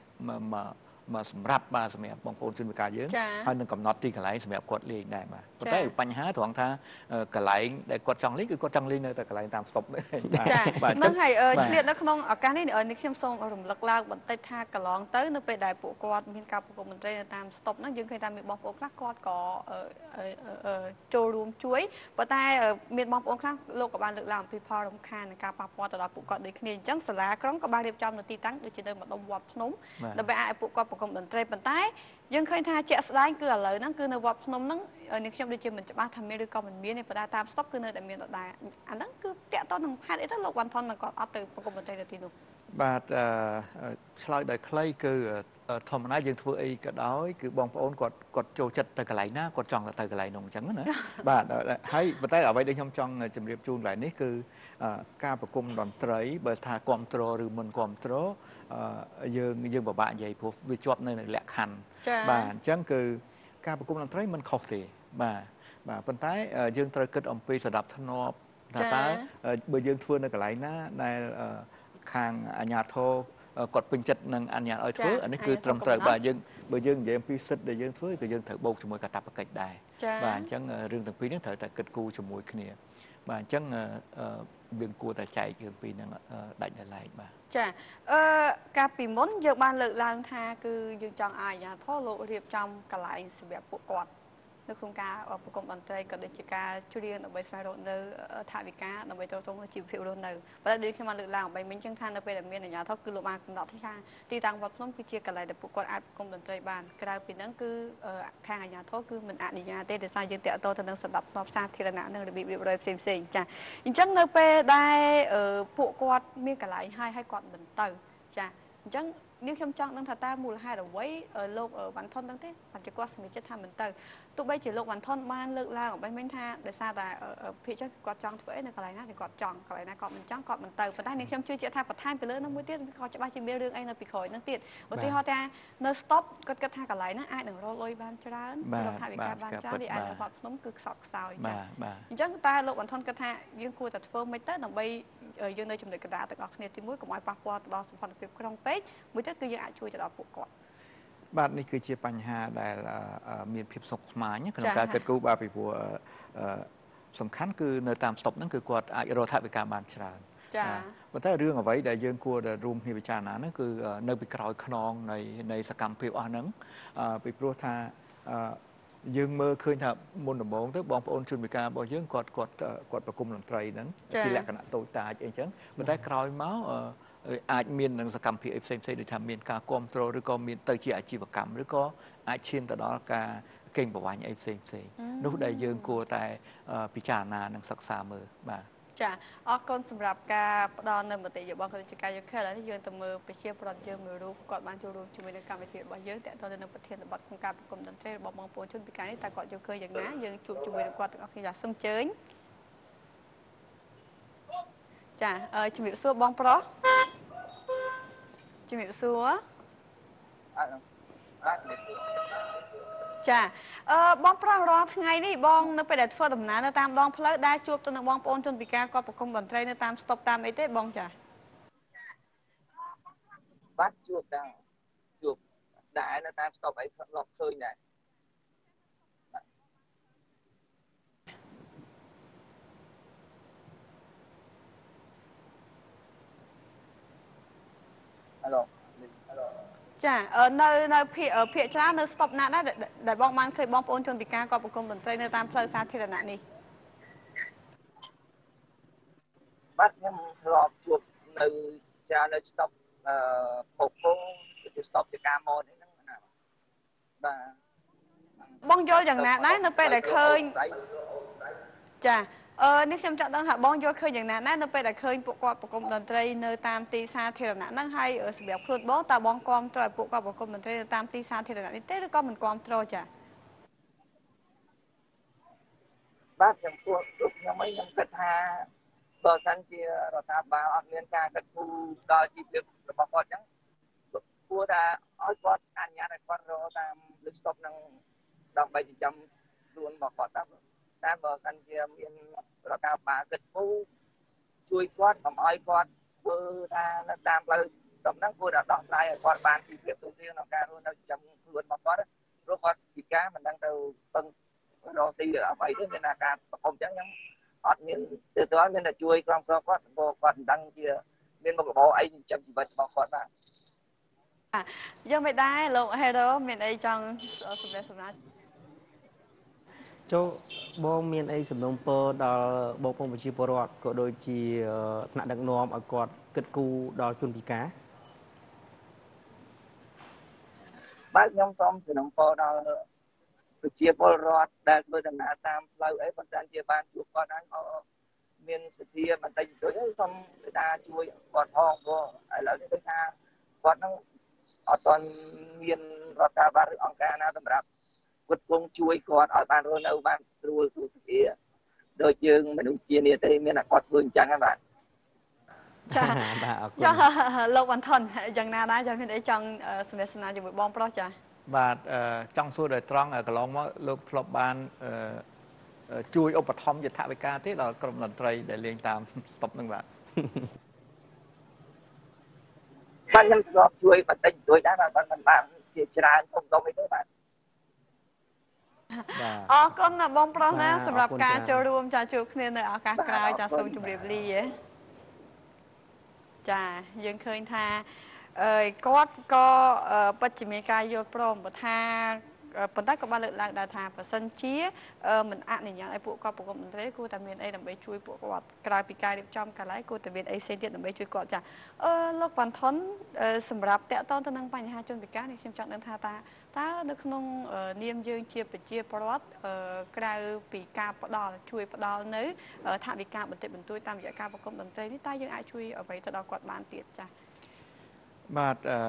មក មកមកសម្រាប់បាទសម្រាប់បងប្អូនជនពិការយើងចា៎ហើយនឹងកំណត់ទីកន្លែងសម្រាប់គាត់លេងដែរបាទប៉ុន្តែចា៎បញ្ហាត្រង់ថាអឺកន្លែងដែលគាត់ចង់លេងគឺគាត់ចង់លេងនៅតែកន្លែងតាមស្តុបដែរចាបាទហ្នឹងហើយអឺបាទឆ្លៀតនៅក្នុងឱកាសនេះអឺនេះខ្ញុំសូមរំលឹកឡើងបន្តិចថាកន្លងទៅនៅពេលដែលពួកគាត់មានការប្រគំតន្ត្រីនៅតាមស្តុបហ្នឹងយើងឃើញថាមានបងប្អូនខ្លះគាត់ក៏អឺអឺអឺអឺចូលរួមជួយប៉ុន្តែអឺមានបងប្អូនខ្លះលោកក៏បានលើកឡើងអំពីផលរំខាននៃការប៉ះពាល់ទៅដល់ពួកគាត់ដូចគ្នាអញ្ចឹងសាលាក្រុងក៏បានរៀបចំនៅទីតាំងដូចជានៅម្ដុំវត្តភ្នំបាទដើម្បីឲ្យពួកគាត់ប្រគំតន្ត្រីប៉ុន្តែយើងឃើញថាជាក់ស្ដែងគឺឥឡូវហ្នឹងគឺនៅវត្តភ្នំហ្នឹងអឺនេះខ្ញុំដូចជាមិនច្បាស់ថាមានឬក៏មិនមានទេប៉ុន្តែតាមស្តុបគឺនៅតែមានដដែលអាហ្នឹងគឺតាក់ទងនឹងផាតអីទៅលោកវ៉ាន់ថនមិនគាត់អត់ទៅប្រគំតន្ត្រីនៅទីនោះបាទអឺឆ្លើយដោយខ្លីគឺអឺធម្មតាយើងធ្វើអីក៏ដោយគឺបងប្អូនគាត់គាត់ចូលចិត្តទៅកន្លែងណាគាត់ចង់ទៅកន្លែងនោះអញ្ចឹងណាបាទហើយប៉ុន្តែអ្វីដែលខ្ញុំចង់ជម្រាបជូនកន្លែងនេះគឺអឺការប្រគំតន្ត្រីបើថាគ្រប់គ្រងឬមិនគ្រប់គ្រងអឺ យើងយើងពិបាកនិយាយព្រោះវាជាប់នៅលក្ខខណ្ឌចា៎បាទអញ្ចឹងគឺការប្រគំតន្ត្រីមិនខុសទេបាទបាទប៉ុន្តែអឺយើងត្រូវគិតអំពីសណ្ដាប់ធ្នាប់ថាចា៎តើអឺបើយើងធ្វើនៅកន្លែងណាដែលអឺខាងអាជ្ញាធរអឺគាត់ពេញចិត្តនឹងអនុញ្ញាតឲ្យធ្វើចា៎អានេះគឺអាជ្ញាធរត្រឹមត្រូវកំណត់បាទយើងបើយើងនិយាយអំពីសិទ្ធិដែលយើងធ្វើគឺយើងត្រូវបូកជាមួយកាតព្វកិច្ចដែរចា៎បាទអញ្ចឹងអឺរឿងទាំងពីរនេះត្រូវតែគិតគូរជាមួយគ្នាបាទអញ្ចឹងអឺអឺ យើងគួរតែចែករឿងពីរហ្នឹងអឺដាច់ដោយឡែកបាទចាអឺកាលពីមុនយើងបានលើកឡើងថា គឺយើងចង់ឲ្យអាជ្ញាធរលោករៀបចំកន្លែងសម្រាប់ពួកគាត់ នៅក្នុងការប្រគំតន្ត្រីក៏ដូចជាការច្រៀងដើម្បីស្វែងរកនៅថវិកាដើម្បីទ្រទ្រង់ជីវភាពរស់នៅប៉ុន្តែដូចខ្ញុំបានលើកឡើងអំបីមិញចឹងថានៅពេលដែលមានអាជ្ញាធរគឺលោកបានកំណត់ថាទីតាំងវត្តភ្នំគឺជាកន្លែងដែលពួកគាត់អាចប្រគំតន្ត្រីបានក្រៅពីហ្នឹងគឺអឺខាងអាជ្ញាធរគឺមិនអនុញ្ញាតទេដោយសារយើងតាក់ទងទៅនឹងសណ្ដាប់ធ្នាប់សាធារណៈនិងរបៀបរៀបរយផ្សេងផ្សេងៗចាអញ្ចឹងនៅពេលដែលអឺពួកគាត់មានកន្លែងហើយហើយគាត់មិនទៅចាអញ្ចឹងនេះខ្ញុំចង់ដឹងថាតើមូលហេតុអ្វីអឺលោកអឺវ៉ាន់ថុនដឹងទេបានជាគាត់សម្រេចចិត្តថាមិនទៅ ទោះបីជាលោកវ៉ាន់ថុនបានលើកឡើងអំបីមិញថាដោយសារតែអឺអឺភាគច្រើនគឺគាត់ចង់ធ្វើអីនៅកន្លែងណាគឺគាត់ចង់កន្លែងណាគាត់មិនចង់គាត់មិនទៅប៉ុន្តែនេះខ្ញុំជឿជាក់ថាបន្ថែមពីលើនោះមួយទៀតក៏ច្បាស់ជាមានរឿងអីនៅពីក្រោយនោះទៀតឧទាហរណ៍ថានៅ stop គាត់គិតថាកន្លែងហ្នឹងអាចនឹងរកលុយបានច្រើនបាទរកថវិកាបានបាទច្រើនពិតនេះអាចបាទនៅវត្តភ្នំគឺខ្សត់ខ្សោយចាបាទបាទអញ្ចឹងតើលោកបន្ថនគិតថាយើងគួរតែធ្វើមិនទៅដើម្បីយើងនៅចំណុចកណ្ដាលទាំងអស់គ្នាទីមួយកុំឲ្យប៉ះពាល់ទៅដល់សម្ព័ន្ធភាពក្រុងពេកមួយទៀតគឺយើងអាចជួយទៅដល់ពួកគាត់ បាទនេះគឺជាបញ្ហាដែលអឺអឺមានភាពស្មុគស្មាញណាក្នុងចា៎ការគិតគូរបាទពីព្រោះអឺអឺសំខាន់គឺនៅតាមស្តុបហ្នឹងគឺគាត់អាចរកថវិកាបានច្រើនចាប៉ុន្តែរឿងអ្វីដែលយើងគួរតែរួមគ្នាពិចារណាហ្នឹងគឺអឺនៅពីក្រោយខ្នងនៃនៃសកម្មភាពអស់ហ្នឹងអឺពីព្រោះថាអឺយើងមើលឃើញថាមុនដំបូងទៅបងប្អូនជនពិការរបស់យើងគាត់គាត់អឺគាត់ប្រគំតន្ត្រីហ្នឹងចា៎ជាលក្ខណៈតូចតាចអីចឹងប៉ុន្តែក្រោយមក អឺអាចមាននឹងសកម្មភាពអីផ្សេងៗដូចថាមានការគ្រប់គ្រងឬក៏មានទៅជាអាជីវកម្មឬក៏អាចឈានទៅដល់ការកេងប្រវ័ញ្ចអីផ្សេងផ្សេងៗអឺនោះដែលយើងគួរតែអឺពិចារណានិងសិក្សាមើលបាទចាអរគុណសម្រាប់ការផ្ដល់នៅមតិយោបល់ក៏ដូចជាការយកខិលឥឡូវនេះយើងទៅមើលប្រជាប្រដ្ឋយើងមួយរូបគាត់បានចូលរួមជាមួយនឹងកម្មវិធីរបស់យើងតើតើទៅនឹងប្រធានបទក្នុងការប្រគំតន្ត្រីរបស់បងប្អូនជនពិការនេះតើគាត់យកឃើញយ៉ាងណាយើងជួបជាមួយនឹងគាត់ទាំងអស់គ្នាចាសូមអញ្ជើញចាអឺជំរាបសួរបងប្រុស ជំរាបសួរចាអឺបងប្រុសរាល់ថ្ងៃនេះបងនៅពេលដែលធ្វើដំណើរនៅតាមដងផ្លូវដែលជួបទៅនឹងបងប្អូនជនពិការគាត់ប្រគំតន្ត្រីនៅតាមស្តុបតាមអីទេបងចាបាទជួបដែរជួបដែរនៅតាមស្តុបអីធ្លាប់ឃើញដែរ ចាអឺនៅនៅភាគអឺភាគច្រើននៅស្តុបណាដែរដែលដែលបងបានឃើញបងប្អូនជនពិការគាត់ប្រគំតន្ត្រីនៅតាមផ្លូវសាធារណៈនេះបាទខ្ញុំធ្លាប់ជួបនៅច្រើននៅស្តុបអឺពកពងគឺស្តុបជាការម៉ូតអីហ្នឹងណាបាទបងយល់យ៉ាងណាដែរនៅពេលដែលឃើញចា អឺនេះខ្ញុំចង់ដឹងថាបងយល់ឃើញយ៉ាងណាដែរនៅពេលដែលឃើញពួកគាត់ប្រគំតន្ត្រីនៅតាមទីសាធារណៈហ្នឹងហើយអឺសម្រាប់ខ្លួនបងតើបងគ្រប់គ្រងឲ្យពួកគាត់ប្រគំតន្ត្រីនៅតាមទីសាធារណៈនេះទេឬក៏មិនគ្រប់គ្រងចាបាទចំពោះទូកខ្ញុំអីខ្ញុំគិតថាបើសិនជារដ្ឋាភិបាលអត់មានការកាត់គូដល់ជីវភាពរបស់គាត់អញ្ចឹងគួរថាឲ្យគាត់អនុញ្ញាតឲ្យគាត់រកតាមលើស្តុបនឹងដើម្បីចិញ្ចឹមខ្លួនរបស់គាត់តាម តែបើសិនជាមានរដ្ឋាភិបាលគិតគូជួយគាត់កុំឲ្យគាត់ធ្វើថានៅតាមផ្លូវស្តុបហ្នឹងគួរតែដោះស្រាយឲ្យគាត់បានជីវភាពទូទៅក្នុងការរស់នៅចិញ្ចឹមខ្លួនរបស់គាត់ព្រោះគាត់ពិការមិនដឹងទៅពឹងរកស៊ីអ្វីទេមានអាការប្រកបអញ្ចឹងខ្ញុំអត់មានទៅទៅមានតែជួយក្រុមគ្រួគាត់ព្រោះគាត់មិនដឹងជាមានមុខរបរអីចិញ្ចឹមជីវិតរបស់គាត់បាទយើងមិនដែរលោក Hero មានអីចង់សម្រាប់សម្រាប់ ចូលបងមានអីសំណូមពរដល់បងប្អូនប្រជាពលរដ្ឋក៏ដូចជាអឺថ្នាក់ដឹកនាំឲ្យគាត់គិតគូរដល់ជនពិការបាទខ្ញុំសូមសំណូមពរដល់ប្រជាពលរដ្ឋដែលធ្វើដំណើរតាមផ្លូវអីប៉ុន្តែជាបានជួបគាត់ហើយក៏មានសទ្ធាបន្តិចបន្តួចហើយសូមមេត្តាជួយគាត់ផងព្រោះឥឡូវនេះដូចថាគាត់នឹងអត់ទាន់មានរដ្ឋាភិបាលឬអង្គការណាសម្រាប់ គាត់គង់ជួយគាត់ឲ្យបានរស់នៅបានស្រួលសុខភាពដូចយើងមនុស្សជានេះទេមានតែគាត់ធ្វើអញ្ចឹងហ្នឹងបាទចាបាទអរគុណចាលោកវ៉ាន់ថនយ៉ាងណាដែរចាមានអីចង់អឺសំណេះសំណាលជាមួយបងប្រុសចាបាទអឺចង់សួរដោយត្រង់អឺកន្លងមកលោកធ្លាប់បានអឺអឺជួយឧបត្ថម្ភយថាវិការទេដល់ក្រុមតន្ត្រីដែលលេងតាមស្តុបហ្នឹងបាទបាទខ្ញុំធ្លាប់ជួយបន្តិចបន្តួចដែរបាទមិនបានជាច្រើនធំធំអីទេបាទបាទ អរគុណណាបងប្រុសណាបាទសម្រាប់អរគុណការច្រើនចូលរួមចាជួបគ្នានៅឱកាសក្រោយចាបាទអរគុណសូមជម្រាបលាចាយើងឃើញថាអឺគាត់ក៏អឺពិតជាមានការយល់ព្រមបើថាអឺប៉ុន្តែក៏បានលើកឡើងដែរថាបើសិនជាអឺមិនអនុញ្ញាតឲ្យពួកគាត់ប្រកបមន្ត្រីគួរតែមានអីដើម្បីជួយពួកគាត់ក្រៅពីការរៀបចំកាលហើយគួរតែមានអីផ្សេងទៀតដើម្បីជួយគាត់ចាអឺលោកប៉ាន់ថុនអឺសម្រាប់តកតងទៅនឹងបញ្ហាជនពិការនេះខ្ញុំចង់ដឹងថាតើ តើនៅក្នុងអឺនាមយើងជាប្រជាពលរដ្ឋអឺក្រៅពីការផ្ដល់ជួយផ្ដល់នៅអឺថវិកាបន្តិចបន្តួចតាមរយៈការប្រគំតន្ត្រីនេះតើយើងអាចជួយអ្វីទៅដល់គាត់បានទៀតចា៎បាទអឺ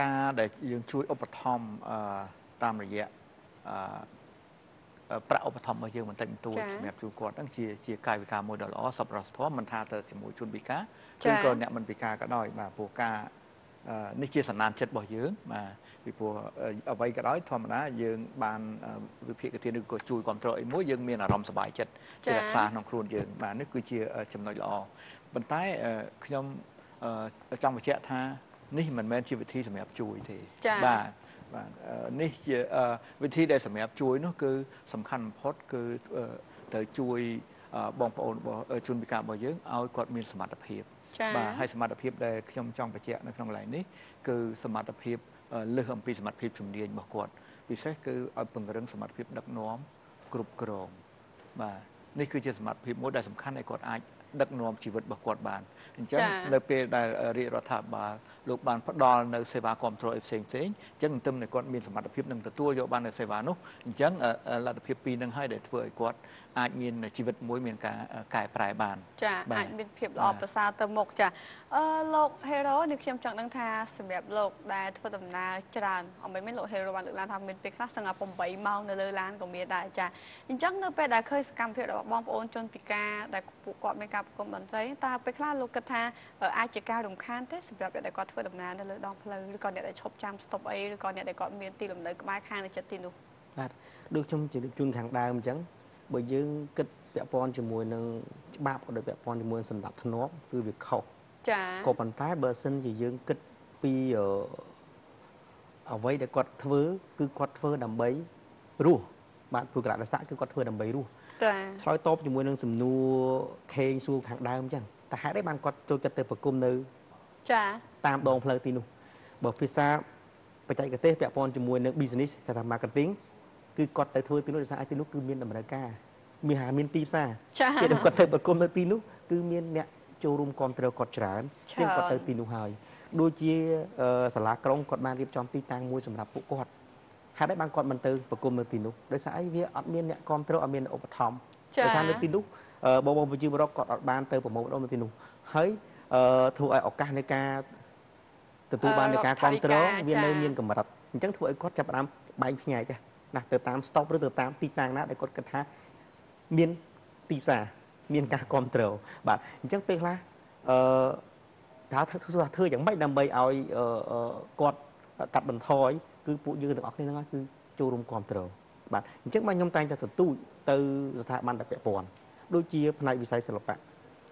ការដែលយើងជួយឧបត្ថម្ភអឺតាមរយៈអឺអឺប្រាក់ឧបត្ថម្ភរបស់យើងបន្តិចបន្តួចចា៎សម្រាប់ជួយគាត់ហ្នឹងជាជាកាយវិការមួយដ៏ល្អសប្បុរសធម៌មិនថាទៅជាមួយជនពិការចា៎ឬក៏អ្នកមិនពិការក៏ដោយបាទព្រោះការអឺ នេះជាសន្តានចិត្តរបស់យើងបាទពីព្រោះអឺអ្វីក៏ដោយធម្មតាយើងបានអឺវិភាគទានឬក៏ជួយគ្រប់គ្រងអីមួយយើងមានអារម្មណ៍សប្បាយចិត្តចា៎ជាខ្លះក្នុងខ្លួនយើងបាទនេះគឺជាអឺចំណុចល្អប៉ុន្តែអឺខ្ញុំអឺចង់បញ្ជាក់ថានេះមិនមែនជាវិធីសម្រាប់ជួយទេចា៎បាទបាទអឺនេះជាអឺវិធីដែលសម្រាប់ជួយនោះគឺសំខាន់បំផុតគឺអឺត្រូវជួយអឺបងប្អូនរបស់អឺជនពិការរបស់យើងឲ្យគាត់មានសមត្ថភាពចា៎ បាទហើយសមត្ថភាពដែលខ្ញុំចង់បញ្ជាក់នៅក្នុងកន្លែងនេះគឺសមត្ថភាពអឺលើសអំពីសមត្ថភាពជំនាញរបស់គាត់ពិសេសគឺឲ្យពង្រឹងសមត្ថភាពដឹកនាំគ្រប់គ្រងបាទនេះគឺជាសមត្ថភាពមួយដែលសំខាន់ឲ្យគាត់អាចដឹកនាំជីវិតរបស់គាត់បានអញ្ចឹងចា៎នៅពេលដែលរាជរដ្ឋាភិបាល លោកបានផ្ដល់នៅសេវាគ្រប់គ្រងផ្សេងផ្សេងៗអញ្ចឹងទន្ទឹមតែគាត់មានសមត្ថភាពនឹងទទួលយកបាននៅសេវានោះអញ្ចឹងអឺអឺលទ្ធភាពពីរនឹងហើយដែលធ្វើឲ្យគាត់អាចមានជីវិតមួយមានការអឺកែប្រែបានចាបាទអាចមានភាពល្អប្រសើរទៅមុខចាអឺលោក Hero នេះខ្ញុំចង់ដឹងថាសម្រាប់លោកដែលធ្វើដំណើរច្រើនអមិនមែនលោក Hero បានលើកឡើងថាមានពេលខ្លះសឹងតែ8ម៉ោងនៅលើឡានក៏មានដែរចាអញ្ចឹងនៅពេលដែលឃើញសកម្មភាពរបស់បងប្អូនជនពិការដែលពួកគាត់មានការប្រគំតន្ត្រីតើពេលខ្លះលោកគិតថាអឺអាចជាការរំខានទេសម្រាប់អ្នកដែលគាត់ធ្វើដំណើរនៅលើដងផ្លូវឬក៏អ្នកដែលឈប់ចាំស្តុបអីឬក៏អ្នកដែលគាត់មានទីលំនៅក្បែរខាងនៅចិត្តទីនោះបាទដូចខ្ញុំជម្រាបជូនខាងដើមអញ្ចឹងបើយើងគិតពាក់ព័ន្ធជាមួយនឹងច្បាប់ក៏ដូចពាក់ព័ន្ធជាមួយសម្ដាប់ធ្នាប់គឺវាខុសចាក៏ប៉ុន្តែបើសិនជាយើងគិតពីអឺអ្វីដែលគាត់ធ្វើគឺគាត់ធ្វើដើម្បីរស់បាទព្រោះក្រដាស័កគឺគាត់ធ្វើដើម្បីរស់ចាឆ្លើយតបជាមួយនឹងសំណួរខេងសួរខាងដើមអញ្ចឹងតែហេតុអីបានគាត់ចូលចិត្តទៅប្រគំនៅ ចាតាមដងផ្លូវទីនោះបើភាសាបច្ចេកទេសពាក់ព័ន្ធជាមួយនឹង business គេថា marketing គឺគាត់ទៅធ្វើទីនោះដោយសារឯទីនោះគឺមានតម្រូវការមានហាមានទីផ្សារចាពេលដែលគាត់ទៅប្រគំនៅទីនោះគឺមានអ្នកចូលរួមគ្រប់គ្រងគាត់ច្រើនច្រើនជាងគាត់ទៅទីនោះហើយដូចជាអឺសាលាក្រុងគាត់បានរៀបចំទីតាំងមួយសម្រាប់ពួកគាត់ហេតុអីបានគាត់មិនទៅប្រគំនៅទីនោះដោយសារអីវាអត់មានអ្នកគ្រប់គ្រងអត់មានអ្នកឧបត្ថម្ភចាដោយសារនៅទីនោះអឺបងប្អូនប្រជាពលរដ្ឋគាត់អត់បានទៅប្រមូលផ្ដុំនៅទីនោះហើយ អឺធ្វើឲ្យឱកាសនៃការទទួលបាននៃការអឺគ្រប់គ្រងថវិកាវានៅចាមានកម្រិតអញ្ចឹងធ្វើឲ្យគាត់ចាប់ផ្ដើមបែងផ្ញែកចាស់ណាទៅតាម stop ឬទៅតាមទីតាំងណាដែលគាត់គិតថាមានទីផ្សារមានការគ្រប់គ្រងបាទអញ្ចឹងពេលខ្លះអឺថាធ្វើធ្វើយ៉ាងម៉េចដើម្បីឲ្យអឺអឺគាត់កាត់បន្ថយគឺពួកយើងទាំងអស់គ្នាហ្នឹងគឺចូលរួមគ្រប់គ្រងបាទអញ្ចឹងបាទខ្ញុំតែងតែទទូចទៅស្ថាប័នដែលពាក់ព័ន្ធដូចជាផ្នែកវិស័យសិល្បៈ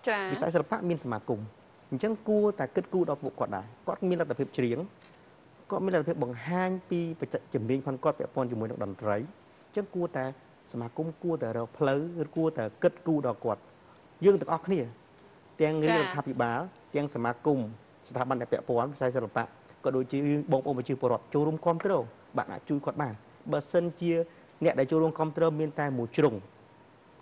ចាវិស័យសិល្បៈមានសមាគម អញ្ចឹងគួរតែគិតគូរដល់ពួកគាត់ដែរគាត់មានលទ្ធភាពច្រៀងគាត់មានលទ្ធភាពបង្ហាញពីបច្ចេកជំនាញផងគាត់ពាក់ព័ន្ធជាមួយនឹងតន្ត្រីអញ្ចឹងគួរតែសមាគមគួរតែរកផ្លូវឬគួរតែគិតគូរដល់គាត់យើងទាំងអស់គ្នា ទាំងរាជរដ្ឋាភិបាល ទាំងសមាគមស្ថាប័នដែលពាក់ព័ន្ធវិស័យសិល្បៈក៏ដូចជាបងប្អូនប្រជាពលរដ្ឋចូលរួមគ្រប់គ្រងបាទអាចជួយគាត់បានបើសិនជា អ្នកដែលចូលរួមគ្រប់គ្រងមានតែមួយជ្រុង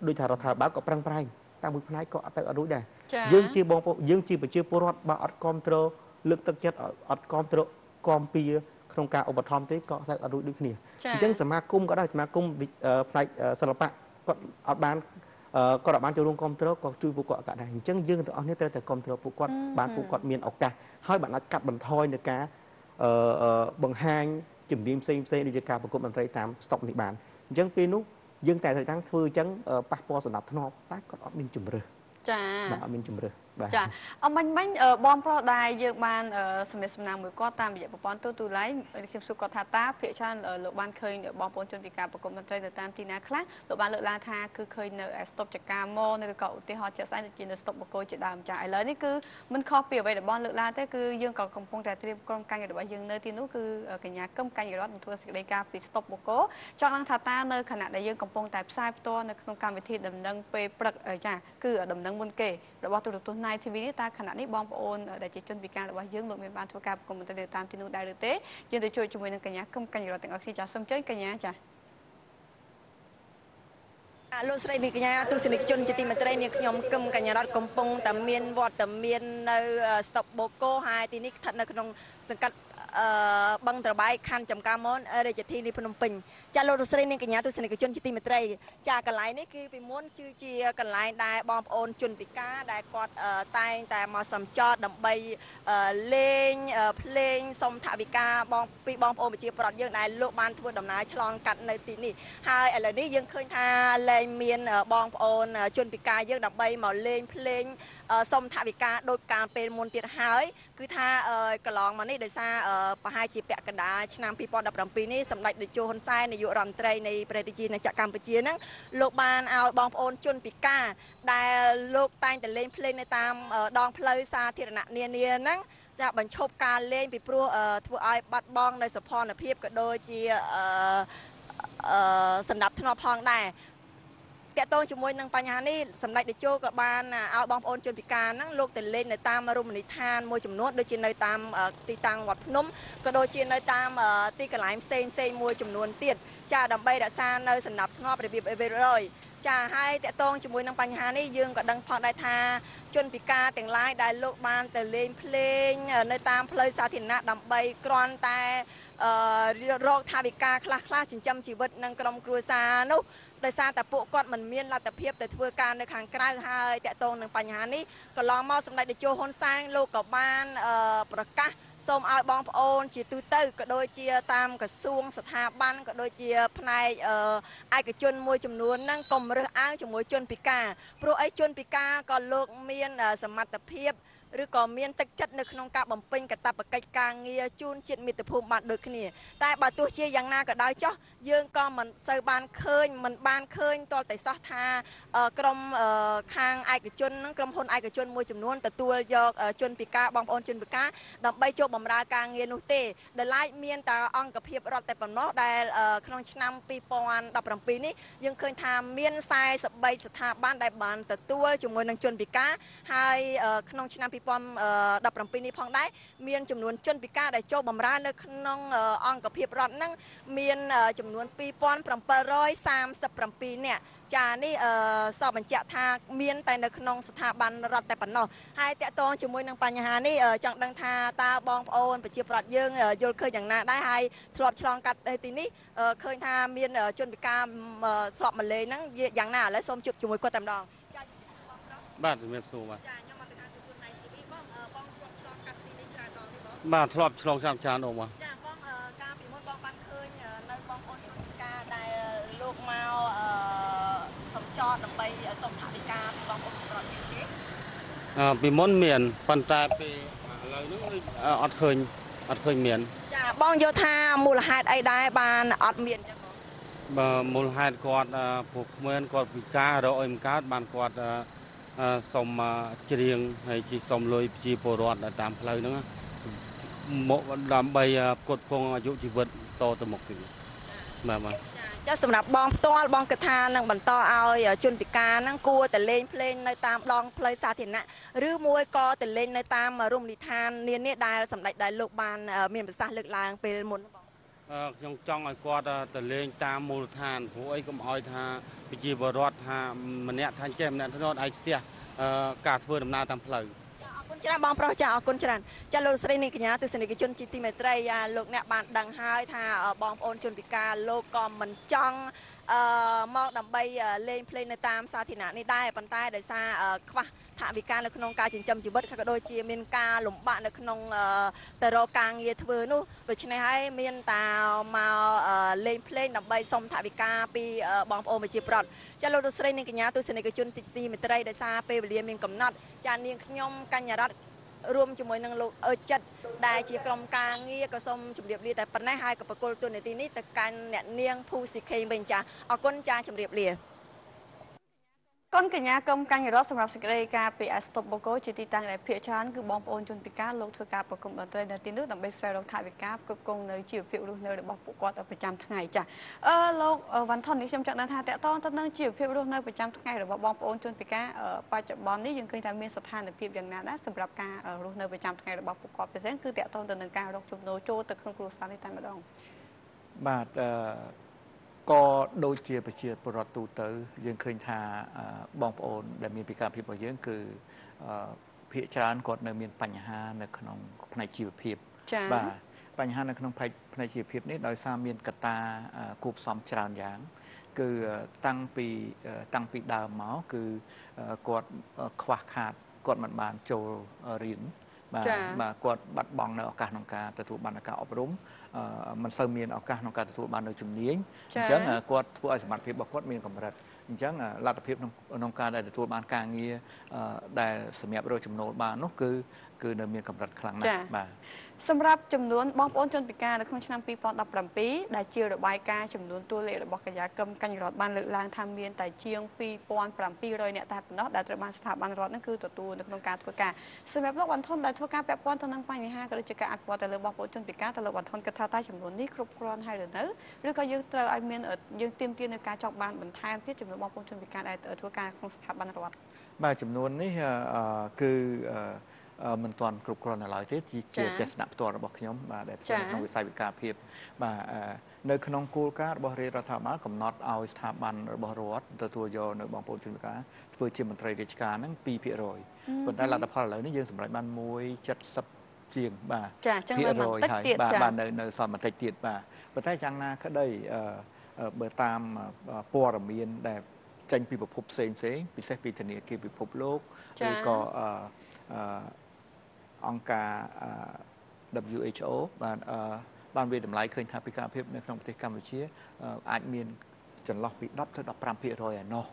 ដូចថារដ្ឋាភិបាលក៏ប្រឹងប្រែង តាមមួយផ្នែកក៏អត់ទៅអត់រួចដែរចាយើងជាបងប្អូនយើងជាប្រជាពលរដ្ឋបើអត់គ្រប់គ្រងលើកទឹកចិត្តអត់គ្រប់គ្រងគាំពៀក្នុងការឧបត្ថម្ភទេក៏ទៅអត់រួចដូចគ្នាចាអញ្ចឹងសមាគមក៏ដោយសមាគមវិអឺផ្នែកអឺសិល្បៈគាត់អត់បានអអឺគាត់អាចបានចូលរួមគ្រប់គ្រងក៏ជួយពួកគាត់ក៏ដែរអញ្ចឹងយើងទាំងអស់គ្នាត្រូវតែគ្រប់គ្រងពួកគាត់បានពួកគាត់មានឱកាសហើយបានអាចកាត់បន្ថយនៅការអឺបង្ហាញជំនាញផ្សេងផ្សេងដូចជាការប្រកបតន្ត្រីតាមស្តុកនេះបានអញ្ចឹងពេលនោះ យើងតែត្រូវតាំងធ្វើអញ្ចឹងប៉ះពាល់សម្រាប់ធ្នាប់តែគាត់អត់មានជំរឿសចាបាទអត់មានជំរឿសបាទ ចាអមិញមិញបងប្រុសដែលយើងបានសម្ភាសសំណាងមួយគាត់តាមរយៈប្រព័ន្ធទូទូឡៃខ្ញុំសួរគាត់ថាតាភាគច្រើនលោកបានឃើញបងប្អូនជនពិការប្រគំតន្ត្រីនៅតាមទីណាខ្លះលោកបានលើកឡើងថាគឺឃើញនៅឯស្តុបចកាមនៅឬក៏ឧទាហរណ៍ជាក់ស្ដែងដូចជានៅស្តុបបកគោជាដើមចាឥឡូវនេះគឺមិនខុសពីអ្វីដែលបងលើកឡើងទេគឺយើងក៏កំពុងតែត្រៀមក្រុមការងាររបស់យើងនៅទីនោះគឺកញ្ញាកឹមកញ្ញារដ្ឋនឹងធ្វើសេចក្តីការពីស្តុបបកគោចង់ដឹងថាតានៅខណៈដែលយើងកំពុងតែផ្សាយផ្ទាល់នៅក្នុងកម្មវិធីដំណឹងពេលព្រឹកចាគឺដំណឹងមុនគេរបស់ទូរទស្សន៍ Night TV នេះតើខណៈនេះបងប្អូនដែលជាជនពិការរបស់យើងលោកមានបានធ្វើការប្រគំតន្ត្រីតាមទីនោះដែរឬទេយើងទៅជួយជាមួយនឹងកញ្ញាគឹមកញ្ញារដ្ឋទាំងអស់គ្នាចាសូមអញ្ជើញកញ្ញាចាលោកស្រីនាងកញ្ញាទស្សនិកជនជាទីមេត្រីនាងខ្ញុំគឹមកញ្ញារដ្ឋកំពុងតែមានវត្តមាននៅស្តុបបូកូហើយទីនេះស្ថិតនៅក្នុងសង្កាត់អឺ បឹងត្របែកខណ្ឌចំការមនរាជធានីភ្នំពេញចាលោកលោកស្រីនាងកញ្ញាទស្សនិកជនជាទីមេត្រីចាកន្លែងនេះគឺពីមុនគឺជាកន្លែងដែលបងប្អូនជនពិការដែលគាត់តែងតែមកសំចតដើម្បីលេងភ្លេងសុំថវិកាបងពីបងប្អូនប្រជាប្រដ្ឋយើងដែលលោកបានធ្វើដំណើរឆ្លងកាត់នៅទីនេះហើយឥឡូវនេះយើងឃើញថាលែងមានបងប្អូនជនពិការយើងដើម្បីមកលេងភ្លេងសុំថវិកាដោយការពេលមុនទៀតហើយគឺថាកន្លងមកនេះដោយសារប្រហែលជាពាក់កណ្ដាលឆ្នាំ2017នេះសម្ដេចតេជោហ៊ុនសែននាយករដ្ឋមន្ត្រីនៃប្រទេសជាតិណាចក្រកម្ពុជាហ្នឹងលោកបានឲ្យបងប្អូនជនពិការដែលលោកតែងតែលេងភ្លេងនៅតាមដងផ្លូវសាធារណៈនានាហ្នឹងចាបញ្ឈប់ការលេងពីព្រោះធ្វើឲ្យបាត់បង់នៅសភនភាពក៏ដូចជាអឺសម្ដាប់ធ្នាប់ផងដែរ តកតងជាមួយនឹងបញ្ហានេះសម្ដេចតេជោក៏បានឲ្យបងប្អូនជនពិការហ្នឹងលោកទៅលេងនៅតាមរមណីយដ្ឋានមួយចំនួនដូចជានៅតាមទីតាំងវត្តភ្នំក៏ដូចជានៅតាមទីកន្លែងផ្សេងផ្សេងមួយចំនួនទៀតចាដើម្បីរក្សានៅសំណាប់ធ្នាប់របៀបរៀបរយចាហើយតកតងជាមួយនឹងបញ្ហានេះយើងក៏ដឹងផងដែរថាជនពិការទាំងឡាយដែលលោកបានទៅលេងភ្លេងនៅតាមផ្លូវសាធារណៈដើម្បីគ្រាន់តែរកថាវិការខ្លះខ្លះចិញ្ចឹមជីវិតនឹងក្រុមគ្រួសារនោះ ដោយសារតែពួកគាត់មិនមានលទ្ធភាពទៅធ្វើការនៅខាងក្រៅហើយតកតងនឹងបញ្ហានេះកន្លងមកសម្ដេចតេជោហ៊ុនសែនលោកក៏បានប្រកាសសូមឲ្យបងប្អូន ជាទូទៅក៏ដូចជាតាមក្រសួងស្ថាប័នក៏ដូចជាផ្នែកឯកជនមួយចំនួនហ្នឹងកុំរើសអើងជាមួយជនពិការព្រោះអីជនពិការក៏លោកមានសមត្ថភាព ឬក៏មានទឹកចិត្តនៅក្នុងការបំពេញកាតព្វកិច្ចការងារជូនជាតិមាតុភូមិបានដូចគ្នា តែបើទោះជាយ៉ាងណាក៏ដោយចោះយើងក៏មិនសូវបានឃើញមិនបានឃើញទាល់តែសោះថាក្រមខាងឯកជននឹងក្រុមហ៊ុនឯកជនមួយចំនួនទទួលយកជនពិការបងប្អូនជនពិការដើម្បីចូលបម្រើការងារនោះទេដែលឡែកមានតែអង្គភាពរដ្ឋតែប៉ុណ្ណោះដែលក្នុងឆ្នាំ2017នេះយើងឃើញថាមាន43ស្ថាប័នដែលបានទទួលជាមួយនឹងជនពិការហើយក្នុងឆ្នាំ2017នេះផងដែរមានចំនួនជនពិការដែលចូលបម្រើនៅក្នុងអង្គភាពរដ្ឋហ្នឹងមានចំនួន2737នាក់ចានេះអឺសបបញ្ជាក់ថាមានតែនៅក្នុងស្ថាប័នរដ្ឋតែប៉ុណ្ណោះហើយតកតងជាមួយនឹងបញ្ហានេះចង់ដឹងថាតើបងប្អូនប្រជាប្រដ្ឋយើងយល់ឃើញយ៉ាងណាដែរហើយធ្លាប់ឆ្លងកាត់ទីនេះឃើញថាមានជនពិការធ្លាប់មកលេងហ្នឹងយ៉ាងណាឥឡូវសូមជួបជាមួយគាត់តែម្ដងចាបាទជំរាបសួរបាទចាខ្ញុំមកពីខាងទូទូណៃទី2បងបងធ្លាប់ឆ្លងកាត់ទីនេះច្រើនដងទេ បងបាទធ្លាប់ឆ្លងច្រើនច្រើនដងបងចាបងកាលពីមុនបងបានឃើញនៅបងប្អូនជនពិការដែលលោកមកអឺសំចតដើម្បីសុំថវិកាពីបងប្អូនប្រទេសទេអឺពីមុនមានប៉ុន្តែពេលឥឡូវនេះអត់ឃើញអត់ឃើញមាន ចាបងយល់ថាមូលហេតុអីដែរបានអត់មានចឹងបងបើមូលហេតុគាត់ពួកក្មេងគាត់ពិការរកអីមិនកើតបានគាត់សុំច្រៀងហើយជីសុំលុយប្រជាពលរដ្ឋតាមផ្លូវហ្នឹង មកដើម្បីផ្គត់ផ្គង់អាយុជីវិតតទៅមុខទៀតបាទបាទចាសម្រាប់បងផ្ទាល់បងគិតថានឹងបន្តឲ្យជនពិការហ្នឹងគួរតែលេងភ្លេងនៅតាមដងផ្លូវសាធារណៈឬមួយក៏ទៅលេងនៅតាមរមណីយដ្ឋាននានាដែលសម្ដេចដែលលោកបានមានប្រសាសន៍លើកឡើងពេលមុនបងខ្ញុំចង់ឲ្យគាត់ទៅលេងតាមមូលដ្ឋានព្រោះអីកុំឲ្យថាប្រជាពលរដ្ឋថាម្នាក់ថាចេះម្នាក់ធ្នត់ឯងស្ទះការធ្វើដំណើរតាមផ្លូវអរគុណ ច្រើនបងប្រុសចាអរគុណច្រើនចាលោកស្រីនាងកញ្ញាទស្សនិកជនជាទីមេត្រីលោកអ្នកបានដឹងហើយថាបងប្អូនជនពិការលោកក៏មិនចង់ អឺមកដើម្បីលេងភ្លេងនៅតាមសាធារណៈនេះដែរប៉ុន្តែដោយសារខ្វះថវិកានៅក្នុងការចិញ្ចឹមជីវិតក៏ដូចជាមានការលំបាកនៅក្នុងទៅរកការងារធ្វើនោះដូច្នេះហើយមានតាមកលេងភ្លេងដើម្បីសុំថវិកាពីបងប្អូនប្រជាប្រដ្ឋចាលោកលោកស្រីនិងកញ្ញាទស្សនិកជនទីមេត្រីដោយសារពេលវេលាមានកំណត់ចានាងខ្ញុំកញ្ញារត រួមជាមួយនឹងលោកអើចិត្តដែលជាក្រុមការងារក៏សូមជម្រាបលាតែប៉ុណ្ណេះហើយក៏ប្រគល់ទូនីតិនេះទៅកាន់អ្នកនាងភូស៊ីខេងវិញចាអរគុណចាជម្រាបលា កូនកញ្ញាកុំកញ្ញារតសម្រាប់សេចក្តីការពីអស្តុបបូកូជាទីតាំងដែលភាគច្រើនគឺបងប្អូនជនពិការលោកធ្វើការប្រគំតន្ត្រីនៅទីនោះដើម្បីស្វែងរកថវិកាផ្គត់ផ្គង់នៅជីវភាពរស់នៅរបស់ពួកគាត់ប្រចាំថ្ងៃចា៎អឺលោកវ៉ាន់ថននេះខ្ញុំចង់ដឹងថាតកតងទៅនឹងជីវភាពរស់នៅប្រចាំថ្ងៃរបស់បងប្អូនជនពិការបច្ចុប្បន្ននេះយើងឃើញថាមានស្ថានភាពយ៉ាងណាដែរសម្រាប់ការរស់នៅប្រចាំថ្ងៃរបស់ពួកគាត់ពិសេសគឺតកតងទៅនឹងការរកចំណូលចូលទៅក្នុងគ្រួសារនេះតែម្ដងបាទអឺ ក៏ដូចជាប្រជាពលរដ្ឋទូទៅ យើងឃើញថាបងប្អូនដែលមានពិការភាពរបស់យើងគឺភាគច្រើនគាត់នៅមានបញ្ហានៅក្នុងផ្នែកជីវភាពបាទបញ្ហានៅក្នុងផ្នែកជីវភាពនេះដោយសារមានកត្តាគូផ្សំច្រើនយ៉ាងគឺតាំងពីតាំងពីដើមមកគឺគាត់ខ្វះខាតគាត់មិនបានចូលរៀន បាទបាទគាត់បាត់បង់នៅឱកាសក្នុងការទទួលបានការអប់រំមិនសូវមានឱកាសក្នុងការទទួលបាននៅជំនាញអញ្ចឹងគាត់ធ្វើឲ្យសមត្ថភាពរបស់គាត់មានកម្រិតអញ្ចឹងលទ្ធភាពក្នុងការដែលទទួលបានការងារដែលសម្រាប់រកចំណូលបាននោះគឺ គឺនៅមានកម្រិតខ្លាំងណាស់បាទសម្រាប់ចំនួនបងប្អូនជនពិការនៅក្នុងឆ្នាំ2017ដែលជារបាយការណ៍ចំនួនតួលេខរបស់កញ្ញាកឹមកញ្ញរដ្ឋបានលើកឡើងថាមានតែជាង2700អ្នកតែប៉ុណ្ណោះដែលត្រូវបានស្ថាប័នរដ្ឋនឹងគឺទទួលនៅក្នុងការធ្វើការសម្រាប់លោកវ៉ាន់ថុនដែលធ្វើការពាក់ព័ន្ធទៅនឹងបញ្ហាក៏ដូចជាការអភិវឌ្ឍទៅលើបងប្អូនជនពិការទៅលោកវ៉ាន់ថុនគិតថាតើចំនួននេះគ្រប់គ្រាន់ហើយឬនៅឬក៏យើងត្រូវឲ្យមានយើងទៀមទានៅការចង់បានបន្ថែមទៀតចំនួនបងប្អូនជនពិការដែលធ្វើការក្នុងស្ថាប័នរដ្ឋបាទចំនួននេះគឺ មិនទាន់គ្រប់គ្រាន់នៅឡើយទេជាទស្សនៈផ្ទាល់របស់ខ្ញុំបាទដែលធ្វើក្នុងវិស័យវិការភាពបាទនៅក្នុងគោលការណ៍របស់រាជរដ្ឋាភិបាលកំណត់ឲ្យស្ថាប័នរបស់រដ្ឋទទួលយកនៅបងប្អូនជនពិការធ្វើជាមន្ត្រីរាជការហ្នឹង2%ប៉ុន្តែលទ្ធផលឥឡូវនេះយើងសម្រេចបាន1.70ជាងបាទចាចឹងនៅបន្តិចទៀតបាទបាទនៅនៅសល់បន្តិចទៀតបាទប៉ុន្តែយ៉ាងណាក្តីបើតាមព័ត៌មានដែលចេញពីប្រភពផ្សេងផ្សេងពិសេសពីធនាគារពិភពលោកឬក៏ អង្គការ WHO បានបានវាតម្លៃឃើញថាពិការភាពនៅក្នុងប្រទេសកម្ពុជាអាចមានចន្លោះពី10ទៅ15%ឯណោះ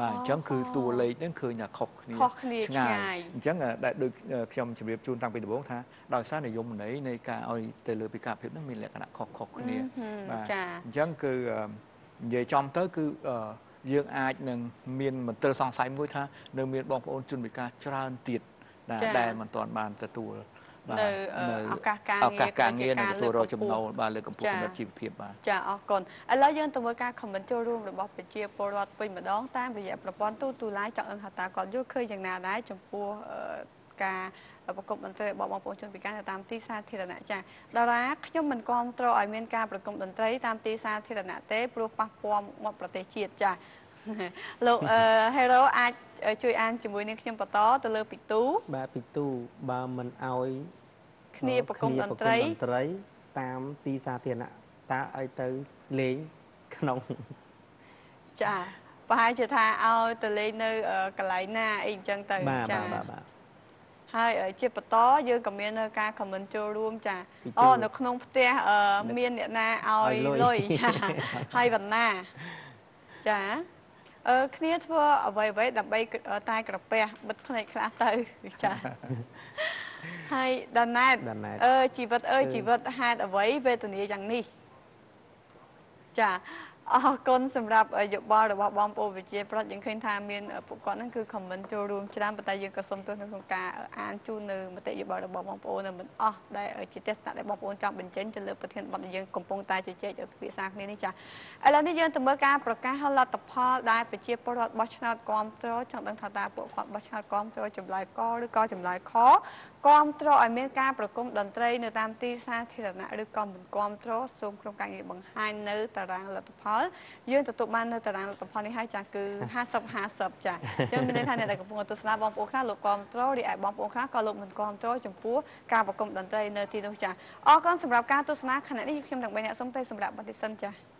បាទអញ្ចឹងគឺតួលេខហ្នឹងឃើញថាខុសគ្នាឆ្ងាយអញ្ចឹងដែលដូចខ្ញុំជម្រាបជូនតាំងពីដំបូងថាដោយសារនិយមន័យនៃការឲ្យទៅលើពិការភាពហ្នឹងមានលក្ខណៈខុសខុសគ្នាបាទអញ្ចឹងគឺនិយាយចំទៅគឺយើងអាចនឹងមានមន្ទិលសង្ស័យមួយថានៅមានបងប្អូនជនពិការច្រើនទៀត ដែលមិនទាន់បានទទួលបាទនៅឱកាសការងារឱកាសការងារនិងទទួលរកចំណូលបាទលើកម្ពស់កម្រិតជីវភាពបាទចាអរគុណឥឡូវយើងទៅមើលការខមមិនចូលរួមរបស់ប្រជាពលរដ្ឋពេញម្ដងតាមរយៈប្រព័ន្ធទូទូឡាយចង់ដឹងថាតើគាត់យល់ឃើញយ៉ាងណាដែរចំពោះការប្រកបតន្ត្រីរបស់បងប្អូនជនពិការនៅតាមទីសាធារណៈចាតារាខ្ញុំមិនគ្រប់គ្រងឲ្យមានការប្រគំតន្ត្រីតាមទីសាធារណៈទេព្រោះប៉ះពាល់មកប្រទេសជាតិចា លោកអឺ Hero អាចជួយអានជាមួយនឹងខ្ញុំបន្តទៅលើពិទូបាទពិទូបើមិនអោយគ្នាប្រគំតន្ត្រីតន្ត្រី តាមទីសាធារណៈតើឲ្យទៅលេងក្នុងចាប្រហែលជាថាឲ្យទៅលេងនៅកន្លែងណាអីអញ្ចឹងទៅចាបាទបាទហើយជាបន្តយើងក៏មានការខមមិនចូលរួមចាអូនៅក្នុងផ្ទះមានអ្នកណាឲ្យលុយចាហើយវណ្ណាចាអឺ គ្នាធ្វើអ្វីអ្វីដើម្បីតែក្រពះបិទភ្នែកខ្លះទៅចាហើយដាណែតអឺជីវិតអើយជីវិតហេតុអ្វីវេទនាយ៉ាងនេះចា អរគុណសម្រាប់យោបល់របស់បងប្អូនវិជាប្រដ្ឋយើងឃើញថាមានពួកគាត់ហ្នឹងគឺ comment ចូលរួមច្រើនប៉ុន្តែយើងក៏សូមទោសនៅក្នុងការអានជូននៅមតិយោបល់របស់បងប្អូននៅមិនអស់ដែលជាទស្សនៈដែលបងប្អូនចង់បញ្ចេញទៅលើប្រធានបទដែលយើងកំពុងតែជជែកពិភាក្សាគ្នានេះចាឥឡូវនេះយើងទៅមើលការប្រកាសលទ្ធផលដែលប្រជាពលរដ្ឋបោះឆ្នោតគ្រប់គ្រងចង់ដឹងថាតើពួកគាត់បោះឆ្នោតគ្រប់គ្រងចម្លើយកឬក៏ចម្លើយខគ្រប់គ្រងឲ្យមានការប្រគំតន្ត្រីនៅតាមទីសាធារណៈឬក៏មិនគ្រប់គ្រងសូមក្រុមការងារបង្ហាញនៅតារាងលទ្ធផលយើងទទួលបាននៅតារាងលទ្ធផលនេះហើយចាគឺ50 50ចាអញ្ចឹងមានន័យថាអ្នកដែលកំពុងទស្សនាបងប្អូនខ្លះលោកគ្រប់គ្រងរីឯបងប្អូនខ្លះក៏លោកមិនគ្រប់គ្រងចំពោះការប្រគំតន្ត្រីនៅទីនោះចាអរគុណសម្រាប់ការទស្សនាខណៈនេះខ្ញុំទាំង3អ្នកសូមទៅសម្រាប់បទិសិនចា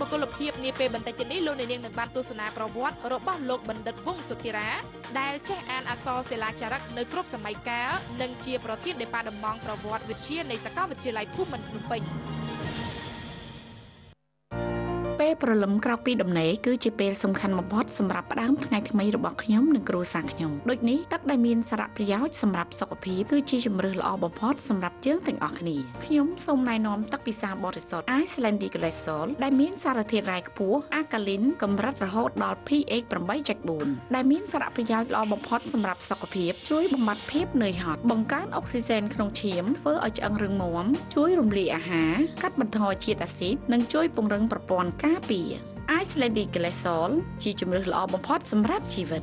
បុគ្គលភាពនាពេលបន្តិចនេះលោកអ្នកនាងនឹងបានទស្សនាប្រវត្តិរបស់លោកបណ្ឌិតវង្សសុធិរាដែលចេះអានអក្សរសិលាចារឹកនៅគ្រប់សម័យកាលនិងជាប្រធានដេប៉ាតឺម៉ង់ប្រវត្តិវិទ្យានៃសាកលវិទ្យាល័យភូមិន្ទភ្នំពេញ ពេលព្រលឹមក្រោកពីដំណេកគឺជាពេលសំខាន់បំផុតសម្រាប់ផ្ដើមថ្ងៃថ្មីរបស់ខ្ញុំនិងគ្រួសារខ្ញុំដូចនេះទឹកដែលមានសារៈប្រយោជន៍សម្រាប់សុខភាពគឺជាជម្រើសល្អបំផុតសម្រាប់យើងទាំងអស់គ្នាខ្ញុំសូមណែនាំទឹកពិសាបរិសុទ្ធ Icelandic Glycol ដែលមានសារធាតុរ៉ែខ្ពស់ Alkaline កម្រិតរហូតដល់ pH 8.4ដែលមានសារៈប្រយោជន៍ល្អបំផុតសម្រាប់សុខភាពជួយបំបត្តិភាពនឿយហត់បង្កើនអុកស៊ីសែនក្នុងឈាមធ្វើឲ្យឆ្អឹងរឹងមាំជួយរំលាយអាហារកាត់បន្ថយជាតិអាស៊ីតនិងជួយពង្រឹងប្រព័ន្ធការពារ Icelandic Glycol ជាជម្រើសល្អបំផុតសម្រាប់ជីវិត